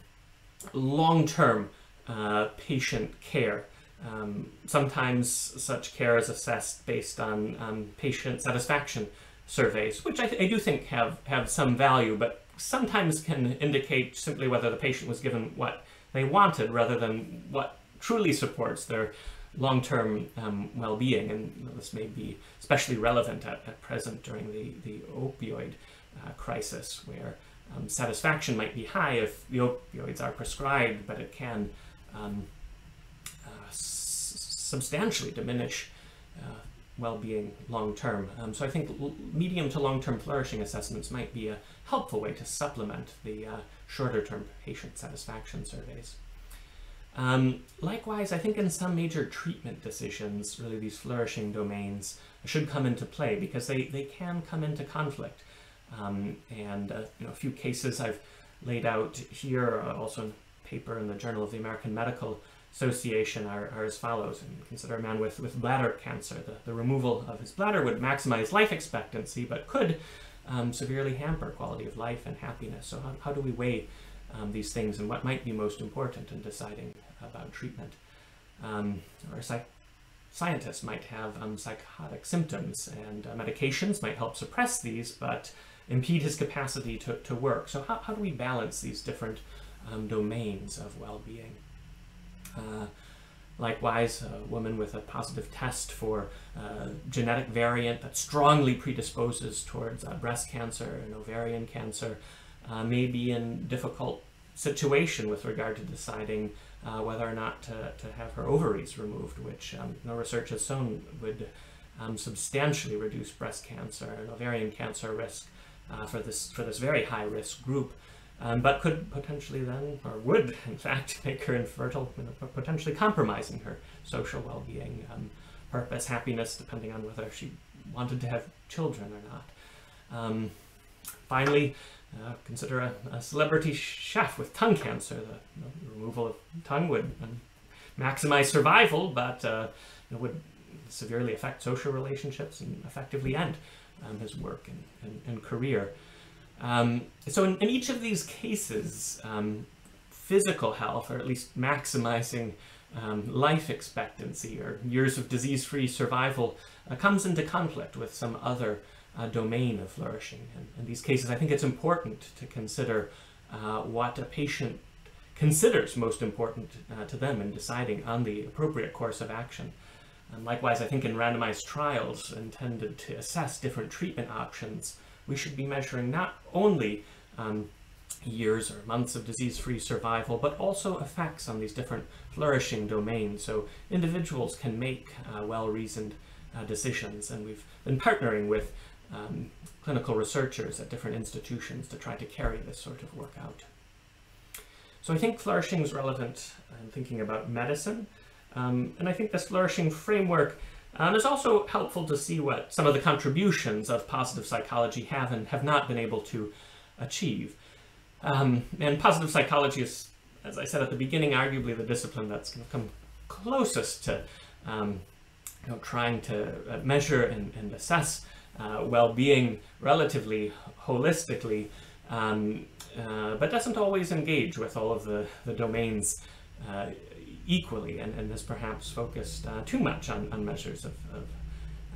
long-term uh, patient care. Um, sometimes such care is assessed based on um, patient satisfaction surveys, which I, I, do think have, have some value, but sometimes can indicate simply whether the patient was given what they wanted rather than what truly supports their long-term um, well-being. And this may be especially relevant at, at present during the, the opioid uh, crisis, where um, satisfaction might be high if the opioids are prescribed, but it can um, substantially diminish uh, well-being long-term. Um, so I think medium to long-term flourishing assessments might be a helpful way to supplement the uh, shorter-term patient satisfaction surveys. Um, likewise, I think in some major treatment decisions, really these flourishing domains should come into play because they, they can come into conflict. Um, and uh, you know, a few cases I've laid out here, uh, also in paper in the Journal of the American Medical Association are, are as follows. And consider a man with, with bladder cancer. The, the removal of his bladder would maximize life expectancy, but could um, severely hamper quality of life and happiness. So how, how do we weigh um, these things and what might be most important in deciding about treatment? Um, or scientists might have um, psychotic symptoms and uh, medications might help suppress these, but impede his capacity to, to work. So how, how do we balance these different um, domains of well-being? Uh, likewise, a woman with a positive test for a genetic variant that strongly predisposes towards uh, breast cancer and ovarian cancer uh, may be in difficult situation with regard to deciding uh, whether or not to, to have her ovaries removed, which um, no research has shown would um, substantially reduce breast cancer and ovarian cancer risk uh, for this for this very high risk group, um, but could potentially then, or would in fact, make her infertile, you know, potentially compromising her social well-being, um, purpose, happiness, depending on whether she wanted to have children or not. Um, finally, uh, consider a, a, celebrity chef with tongue cancer. The know, removal of tongue would um, maximize survival, but uh, it would severely affect social relationships and effectively end um, his work and, and, and career. Um, so in, in, each of these cases, um, physical health, or at least maximizing um, life expectancy or years of disease-free survival, uh, comes into conflict with some other uh, domain of flourishing. And in these cases, I think it's important to consider uh, what a patient considers most important uh, to them in deciding on the appropriate course of action. And likewise, I think in randomized trials intended to assess different treatment options, we should be measuring not only um, years or months of disease-free survival, but also effects on these different flourishing domains. So individuals can make uh, well-reasoned uh, decisions, and we've been partnering with um, clinical researchers at different institutions to try to carry this sort of work out. So I think flourishing is relevant in thinking about medicine, um, and I think this flourishing framework um, is also helpful to see what some of the contributions of positive psychology have and have not been able to achieve. Um, and positive psychology is, as I said at the beginning, arguably the discipline that's going to come closest to um, you know, trying to uh, measure and, and assess uh, well-being relatively holistically, um, uh, but doesn't always engage with all of the, the domains uh, equally and, and is perhaps focused uh, too much on, on measures of, of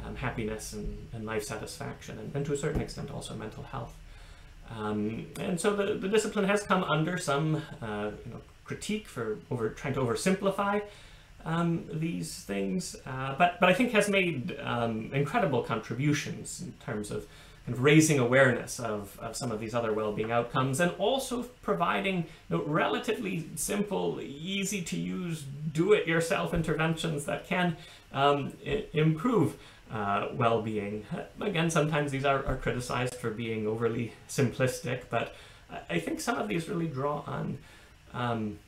um, happiness and, and life satisfaction and, and, to a certain extent also mental health. Um, and so the, the discipline has come under some uh, you know, critique for over trying to oversimplify um, these things, uh, but, but I think has made um, incredible contributions in terms of kind of raising awareness of, of some of these other well-being outcomes and also providing you know, relatively simple, easy to use, do-it-yourself interventions that can um, improve uh, well-being. Again, sometimes these are, are criticized for being overly simplistic, but I think some of these really draw on um,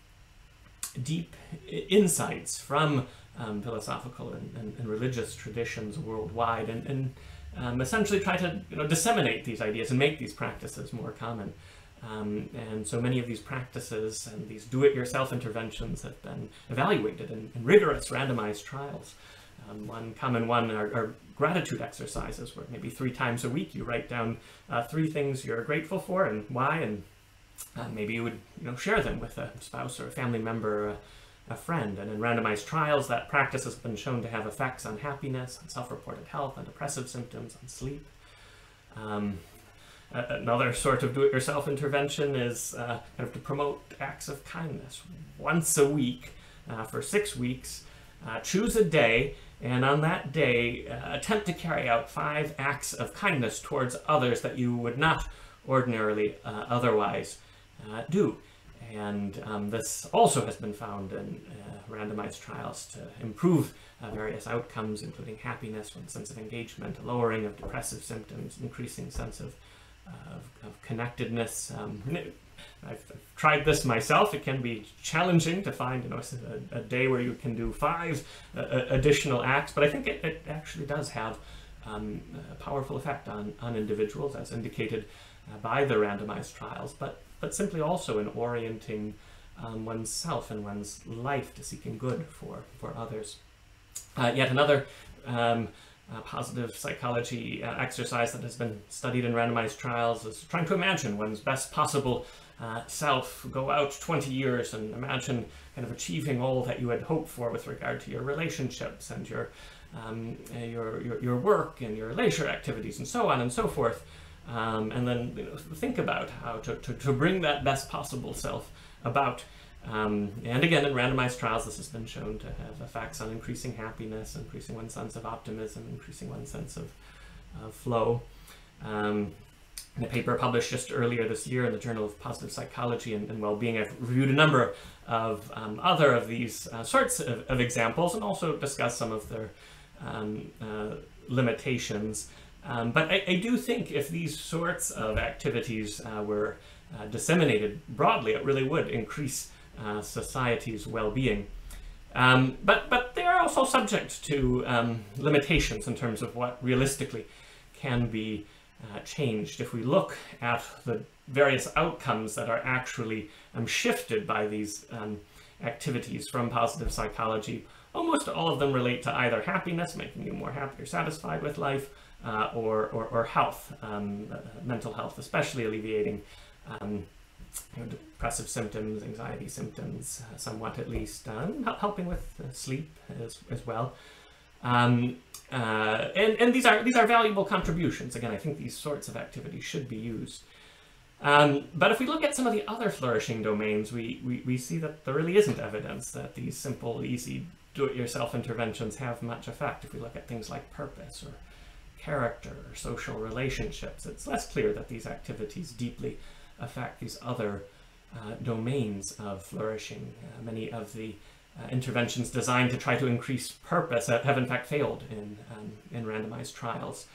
deep insights from um, philosophical and, and, and, religious traditions worldwide and, and um, essentially try to you know, disseminate these ideas and make these practices more common. Um, and so many of these practices and these do-it-yourself interventions have been evaluated in, in rigorous randomized trials. Um, one common one are, are, gratitude exercises, where maybe three times a week you write down uh, three things you're grateful for and why, and uh, maybe you would you know share them with a spouse or a family member, a friend. And in randomized trials, that practice has been shown to have effects on happiness, on self-reported health, on depressive symptoms, on sleep. Um, another sort of do-it-yourself intervention is uh, kind of to promote acts of kindness once a week uh, for six weeks. Uh, choose a day, and on that day, uh, attempt to carry out five acts of kindness towards others that you would not ordinarily uh, otherwise uh, do. And um, this also has been found in randomized trials to improve various outcomes, including happiness, sense of engagement, lowering of depressive symptoms, increasing sense of of, of connectedness. Um, I've, tried this myself. It can be challenging to find you know, a, a day where you can do five uh, additional acts, but I think it, it actually does have um, a powerful effect on, on individuals, as indicated uh, by the randomized trials, but, but simply also in orienting um, oneself and one's life to seeking good for, for others. Uh, yet another um, uh, positive psychology uh, exercise that has been studied in randomized trials is trying to imagine one's best possible uh, self, go out 20 years and imagine kind of achieving all that you had hoped for with regard to your relationships and your, um, uh, your, your, your, work and your leisure activities and so on and so forth. Um, and then you know, think about how to, to, to bring that best possible self about. Um, and again, in randomized trials, this has been shown to have effects on increasing happiness, increasing one's sense of optimism, increasing one's sense of, flow. Um, in a paper published just earlier this year in the Journal of Positive Psychology and, and Wellbeing, I've reviewed a number of um, other of these uh, sorts of, of, examples and also discussed some of their um, uh, limitations. Um, but I, I, do think if these sorts of activities uh, were uh, disseminated broadly, it really would increase uh, society's well-being. Um, but, but they are also subject to um, limitations in terms of what realistically can be uh, changed. If we look at the various outcomes that are actually um, shifted by these um, activities from positive psychology, almost all of them relate to either happiness, making you more happy or satisfied with life, uh, or, or, or, health, um, uh, mental health, especially alleviating um, you know, depressive symptoms, anxiety symptoms, uh, somewhat at least, um, helping with uh, sleep as, as well. Um, uh, and, and these are these are valuable contributions. Again, I think these sorts of activities should be used. Um, but if we look at some of the other flourishing domains, we, we, we see that there really isn't evidence that these simple, easy, do-it-yourself interventions have much effect. If we look at things like purpose or character social relationships, it's less clear that these activities deeply affect these other uh, domains of flourishing. Uh, many of the uh, interventions designed to try to increase purpose have in fact failed in, um, in randomized trials.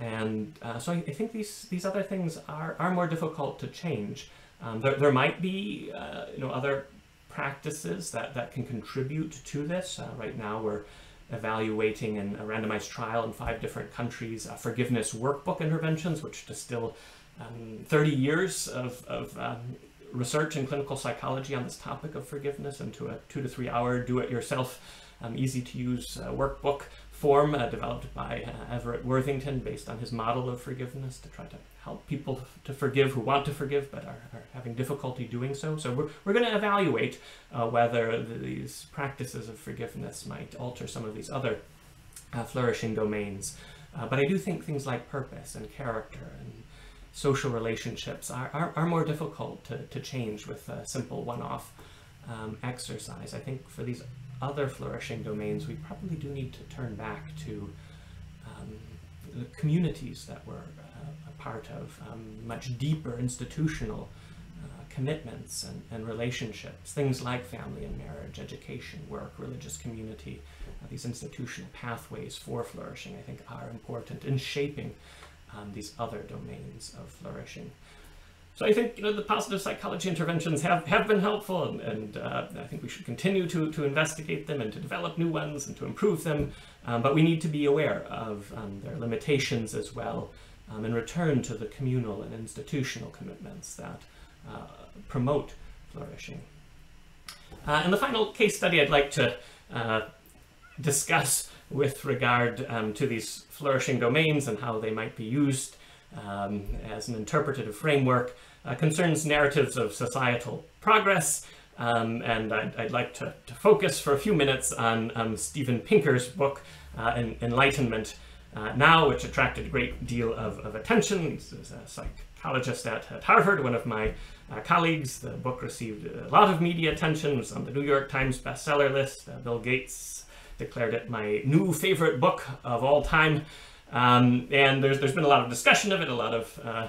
And uh, so I, I, think these, these other things are, are more difficult to change. Um, there, there might be uh, you know, other practices that, that can contribute to this. Uh, right now we're evaluating in a randomized trial in five different countries forgiveness workbook interventions, which distill um, 30 years of, of um, research in clinical psychology on this topic of forgiveness into a two to three hour do-it-yourself um, easy to use uh, workbook form uh, developed by uh, Everett Worthington based on his model of forgiveness to try to help people to forgive who want to forgive but are, are having difficulty doing so. So we're, we're going to evaluate uh, whether the, these practices of forgiveness might alter some of these other uh, flourishing domains. Uh, but I do think things like purpose and character and social relationships are, are, are more difficult to, to change with a simple one-off um, exercise. I think for these other flourishing domains, we probably do need to turn back to um, the communities that we're uh, a part of, um, much deeper institutional uh, commitments and, and relationships, things like family and marriage, education, work, religious community, uh, these institutional pathways for flourishing, I think, are important in shaping um, these other domains of flourishing. So I think you know the positive psychology interventions have, have been helpful, and, and uh, I think we should continue to, to investigate them and to develop new ones and to improve them. Um, but we need to be aware of um, their limitations as well, um, and return to the communal and institutional commitments that uh, promote flourishing. Uh, and the final case study I'd like to uh, discuss with regard um, to these flourishing domains and how they might be used um, as an interpretative framework uh, concerns narratives of societal progress. Um, and I'd, I'd like to, to, focus for a few minutes on um, Steven Pinker's book, uh, Enlightenment, uh, now, which attracted a great deal of, of attention. He's a psychologist at, at Harvard, one of my uh, colleagues. The book received a lot of media attention, it was on the New York Times bestseller list. Uh, Bill Gates declared it my new favorite book of all time. Um, and there's, there's been a lot of discussion of it, a lot of uh,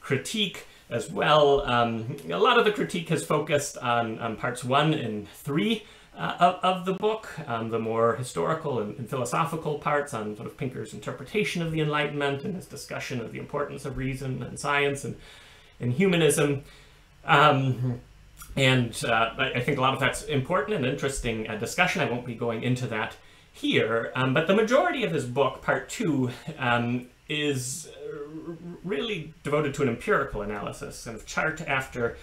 critique as well. Um, a lot of the critique has focused on, on parts one and three uh, of, of, the book, um, the more historical and, and, philosophical parts on sort of Pinker's interpretation of the Enlightenment and his discussion of the importance of reason and science and, and humanism. Um, and uh, I think a lot of that's important and interesting uh, discussion. I won't be going into that here, um, but the majority of his book, part two, um, is really devoted to an empirical analysis, of chart after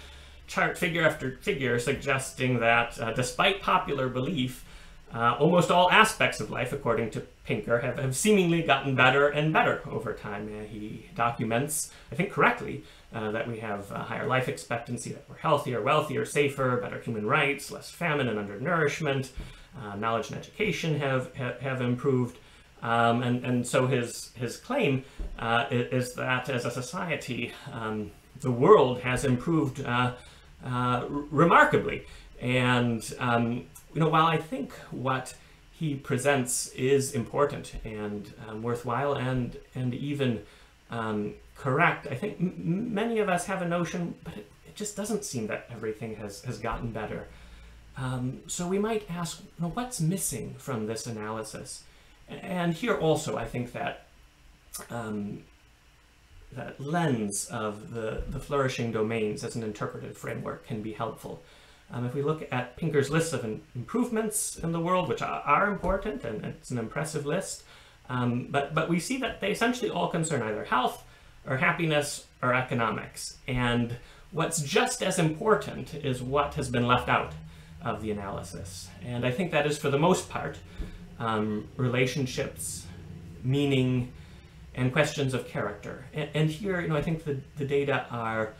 chart, figure after figure, suggesting that uh, despite popular belief, uh, almost all aspects of life, according to Pinker, have, have seemingly gotten better and better over time. Uh, he documents, I think correctly, uh, that we have higher life expectancy, that we're healthier, wealthier, safer, better human rights, less famine and undernourishment, uh, knowledge and education have, have, have improved. Um, and, and so his, his claim uh, is that as a society, um, the world has improved uh, uh, remarkably. And, um, you know, while I think what he presents is important and um, worthwhile and, and even um, correct, I think many of us have a notion, but it, it, just doesn't seem that everything has, has gotten better. Um, so we might ask, know, what's missing from this analysis? And here also, I think that um, that lens of the, the flourishing domains as an interpretive framework can be helpful. Um, if we look at Pinker's list of improvements in the world, which are, are important, and it's an impressive list, um, but, but we see that they essentially all concern either health or happiness or economics. And what's just as important is what has been left out of the analysis. And I think that is, for the most part, um, relationships, meaning, and questions of character. And, and, here, you know, I think the, the data are,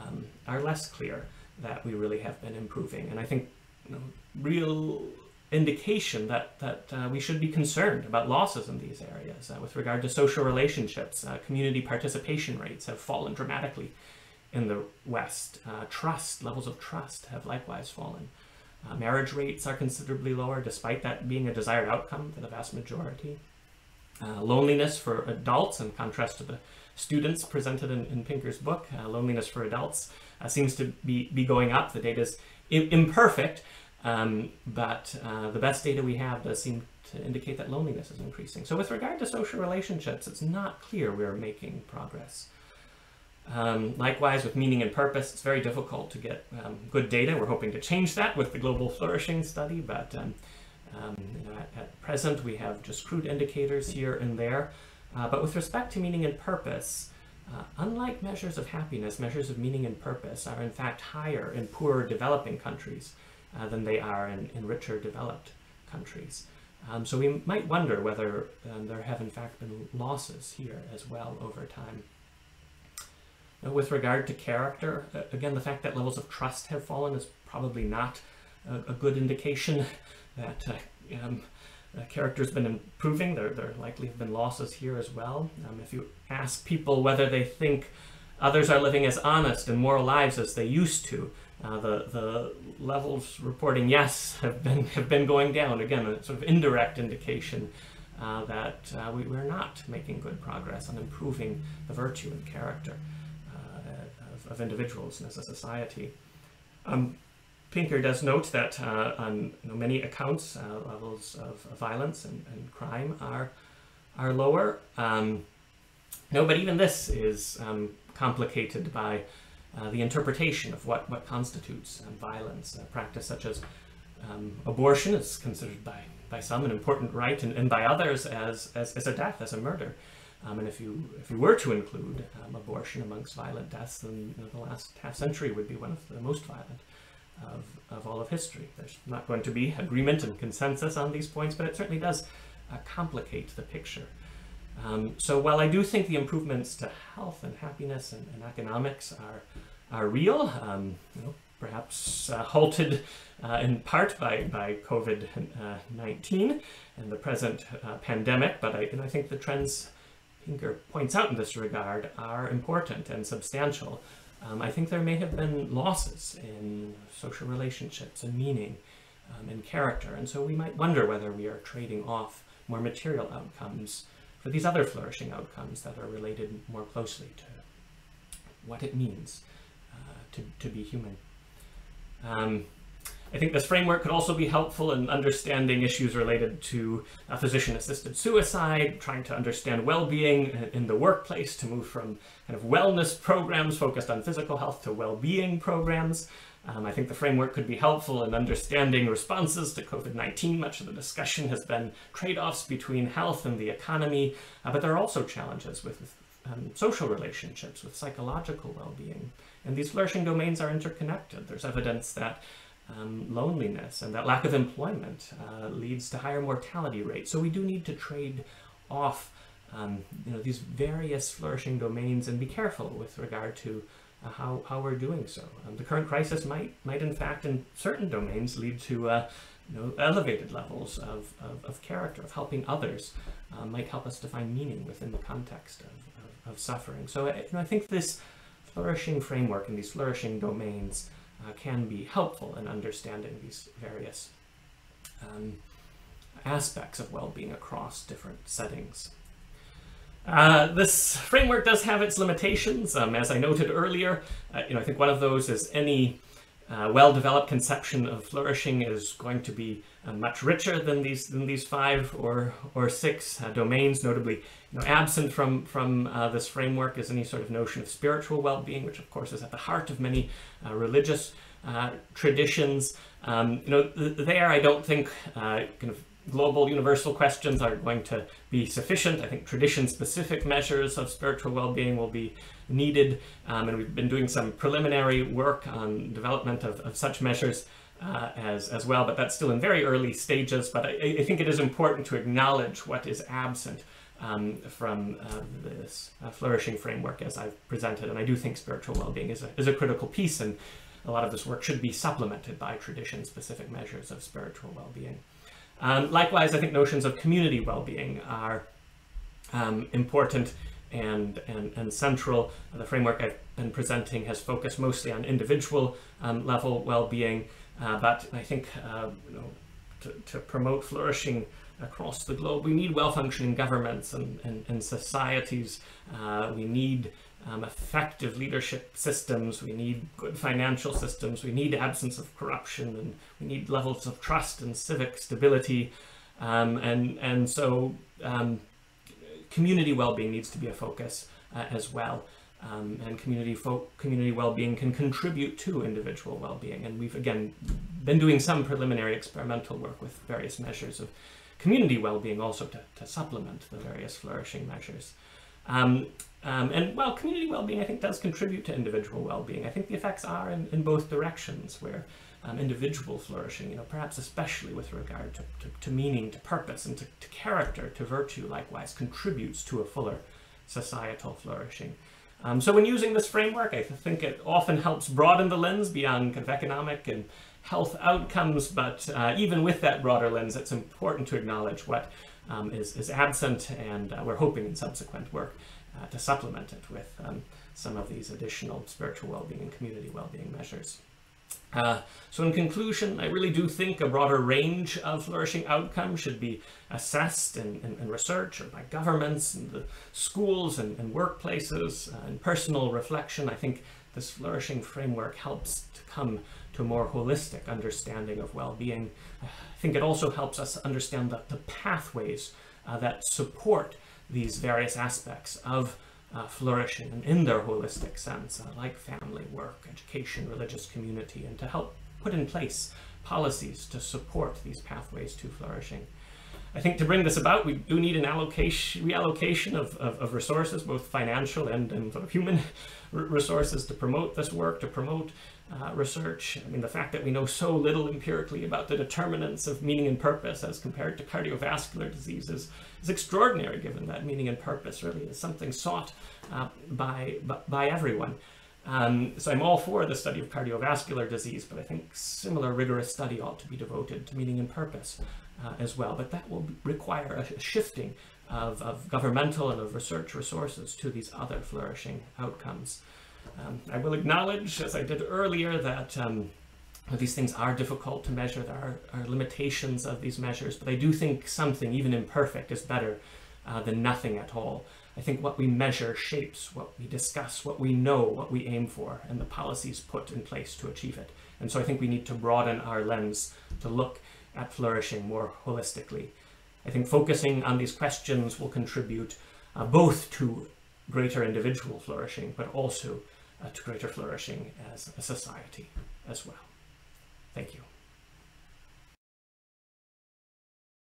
um, are less clear that we really have been improving. And I think you know, real indication that, that uh, we should be concerned about losses in these areas. Uh, with regard to social relationships, uh, community participation rates have fallen dramatically in the West. Uh, trust, levels of trust have likewise fallen. Uh, marriage rates are considerably lower, despite that being a desired outcome for the vast majority. Uh, loneliness for adults, in contrast to the students presented in, in Pinker's book, uh, loneliness for adults uh, seems to be, be going up. The data is imperfect, um, but uh, the best data we have does seem to indicate that loneliness is increasing. So with regard to social relationships, it's not clear we're making progress. Um, likewise, with meaning and purpose, it's very difficult to get um, good data. We're hoping to change that with the Global Flourishing Study, but um, um you know, at, at, present we have just crude indicators here and there. Uh, but with respect to meaning and purpose, uh, unlike measures of happiness, measures of meaning and purpose are in fact higher in poorer developing countries uh, than they are in, in richer developed countries. Um, so we might wonder whether um, there have in fact been losses here as well over time. With regard to character, again, the fact that levels of trust have fallen is probably not a, a good indication that uh, um, uh, character's been improving. There, there likely have been losses here as well. Um, if you ask people whether they think others are living as honest and moral lives as they used to, uh, the the levels reporting yes have been have been going down. Again, a sort of indirect indication uh, that uh, we, we're not making good progress on improving the virtue and character of individuals and as a society. Um, Pinker does note that uh, on you know, many accounts, uh, levels of, violence and, and, crime are are lower. Um, no, but even this is um, complicated by uh, the interpretation of what, what constitutes um, violence. A practice such as um, abortion is considered by, by some an important right and, and by others as, as, as a death, as a murder. Um, and if you if you were to include um, abortion amongst violent deaths, then you know, the last half century would be one of the most violent of, of all of history. There's not going to be agreement and consensus on these points, but it certainly does uh, complicate the picture. Um, so while I do think the improvements to health and happiness and, and economics are are real, um, you know, perhaps uh, halted uh, in part by, by COVID-19 and the present uh, pandemic, but I, and I think the trends Pinker points out in this regard are important and substantial. Um, I think there may have been losses in social relationships and meaning um, and character, and so we might wonder whether we are trading off more material outcomes for these other flourishing outcomes that are related more closely to what it means uh, to, to be human. Um, I think this framework could also be helpful in understanding issues related to uh, physician-assisted suicide, trying to understand well-being in the workplace, to move from kind of wellness programs focused on physical health to well-being programs. Um, I think the framework could be helpful in understanding responses to COVID-19. Much of the discussion has been trade-offs between health and the economy, uh, but there are also challenges with, um, social relationships, with psychological well-being. And these flourishing domains are interconnected. There's evidence that um, loneliness and that lack of employment uh, leads to higher mortality rates. So we do need to trade off um, you know, these various flourishing domains and be careful with regard to uh, how, how we're doing so. Um, the current crisis might, might in fact in certain domains lead to uh, you know, elevated levels of, of, of, character, of helping others, uh, might help us to find meaning within the context of, of, of suffering. So you know, I think this flourishing framework and these flourishing domains uh, can be helpful in understanding these various um, aspects of well-being across different settings. Uh, this framework does have its limitations, um, as I noted earlier. Uh, you know, I think one of those is any uh, well-developed conception of flourishing is going to be uh, much richer than these than these five or or six uh, domains. Notably, you know, absent from from uh, this framework is any sort of notion of spiritual well-being, which of course is at the heart of many uh, religious uh, traditions. Um, you know, th there I don't think kind of global universal questions are going to be sufficient. I think tradition-specific measures of spiritual well-being will be needed, um, and we've been doing some preliminary work on development of, of such measures uh, as, as well, but that's still in very early stages. But I, I think it is important to acknowledge what is absent um, from uh, this uh, flourishing framework as I've presented, and I do think spiritual well-being is a, is a critical piece, and a lot of this work should be supplemented by tradition-specific measures of spiritual well-being. Um, likewise, I think notions of community well-being are um, important and, and, and central. The framework I've been presenting has focused mostly on individual um, level well-being, uh, but I think uh, you know, to, to, promote flourishing across the globe, we need well-functioning governments and, and, and societies. Uh, we need um, effective leadership systems, we need good financial systems, we need absence of corruption, and we need levels of trust and civic stability. Um, and, and so um, community well-being needs to be a focus uh, as well. Um, and community community well-being can contribute to individual well-being. And we've again been doing some preliminary experimental work with various measures of community well-being also to, to supplement the various flourishing measures. Um, um, and while community well-being, I think, does contribute to individual well-being, I think the effects are in, in both directions, where um, individual flourishing, you know, perhaps especially with regard to, to, to meaning, to purpose, and to, to, character, to virtue, likewise, contributes to a fuller societal flourishing. Um, so when using this framework, I think it often helps broaden the lens beyond kind of economic and health outcomes, but uh, even with that broader lens, it's important to acknowledge what um, is is, absent, and uh, we're hoping in subsequent work uh, to supplement it with um, some of these additional spiritual well-being and community well-being measures. Uh, so in conclusion, I really do think a broader range of flourishing outcomes should be assessed in, in, in research or by governments and the schools and, and workplaces uh, and personal reflection. I think this flourishing framework helps to come to a more holistic understanding of well-being. I think it also helps us understand the, the pathways uh, that support these various aspects of uh, flourishing in their holistic sense, uh, like family, work, education, religious community, and to help put in place policies to support these pathways to flourishing. I think to bring this about, we do need an allocation, reallocation of, of, of resources, both financial and, and sort of human resources to promote this work, to promote uh, research. I mean, the fact that we know so little empirically about the determinants of meaning and purpose as compared to cardiovascular diseases is extraordinary, given that meaning and purpose really is something sought uh, by, by everyone. Um, so I'm all for the study of cardiovascular disease, but I think similar rigorous study ought to be devoted to meaning and purpose uh, as well. But that will require a shifting of, of governmental and of research resources to these other flourishing outcomes. Um, I will acknowledge, as I did earlier, that um, these things are difficult to measure. There are, are, limitations of these measures, but I do think something, even imperfect, is better uh, than nothing at all. I think what we measure shapes what we discuss, what we know, what we aim for, and the policies put in place to achieve it. And so I think we need to broaden our lens to look at flourishing more holistically. I think focusing on these questions will contribute uh, both to greater individual flourishing, but also Uh, to greater flourishing as a society as well. Thank you.